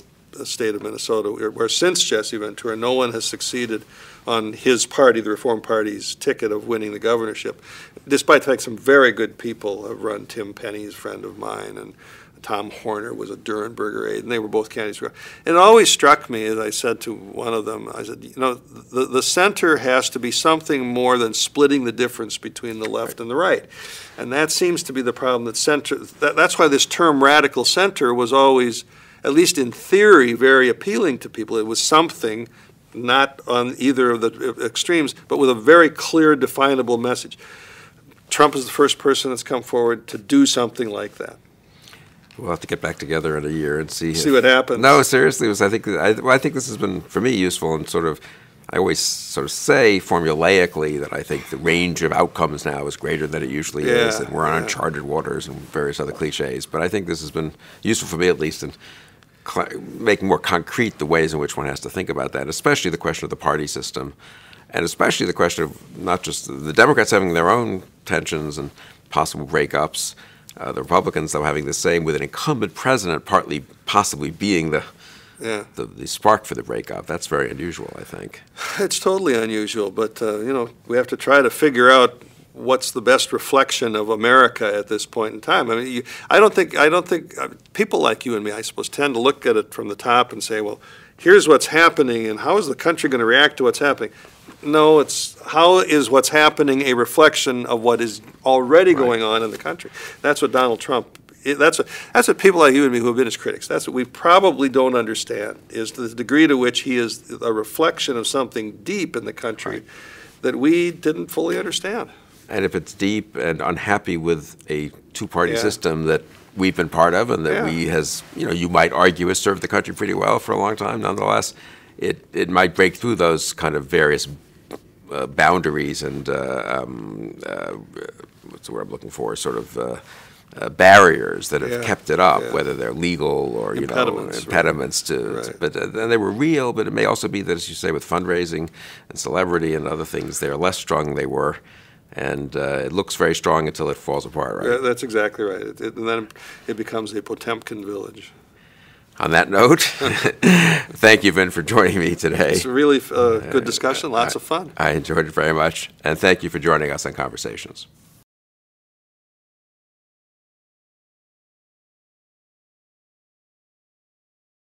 state of Minnesota, where, where since Jesse Ventura, no one has succeeded on his party, the Reform Party's ticket of winning the governorship, despite the fact some very good people have run. Tim Penny's friend of mine, and Tom Horner was a Durenberger aide, and they were both candidates. for- And it always struck me, as I said to one of them, I said, you know, the, the center has to be something more than splitting the difference between the left and the right. And that seems to be the problem that center, that, that's why this term radical center was always, at least in theory, very appealing to people. It was something not on either of the extremes, but with a very clear, definable message. Trump is the first person that's come forward to do something like that. We'll have to get back together in a year and see. See if- what happens. No, seriously, was, I think I, well, I think this has been for me useful and sort of. I always sort of say formulaically that I think the range of outcomes now is greater than it usually is, and we're on yeah. uncharted waters and various other cliches. But I think this has been useful for me at least in cl- making more concrete the ways in which one has to think about that, especially the question of the party system, and especially the question of not just the, the Democrats having their own tensions and possible breakups, uh, the Republicans though having the same, with an incumbent president partly possibly being the, Yeah. the the spark for the breakup. That's very unusual, I think. It's totally unusual, but, uh, you know, we have to try to figure out what's the best reflection of America at this point in time. I mean, you, I don't think, I don't think, uh, people like you and me, I suppose, tend to look at it from the top and say, well, here's what's happening, and how is the country going to react to what's happening? No, it's, how is what's happening a reflection of what is already going on in the country? That's what Donald Trump, that's what, that's what people like you and me who have been his critics, that's what we probably don't understand, is the degree to which he is a reflection of something deep in the country that we didn't fully understand. And if it's deep and unhappy with a two-party Yeah. system that we've been part of and that Yeah. we has, you know, you might argue has served the country pretty well for a long time. Nonetheless, it, it might break through those kind of various uh, boundaries and, uh, um, uh, what's the word I'm looking for, sort of uh, uh, barriers that have Yeah, kept it up, yeah. whether they're legal or, you know, Impediments, right. to, Right. but uh, then they were real, but it may also be that, as you say, with fundraising and celebrity and other things, they're less strong than they were. And uh, it looks very strong until it falls apart, right? Yeah, That's exactly right. It- it- And then it becomes a Potemkin village. On that note, thank you, Vin, for joining me today. It's a really uh, good discussion, lots of fun. I enjoyed it very much, and thank you for joining us on Conversations.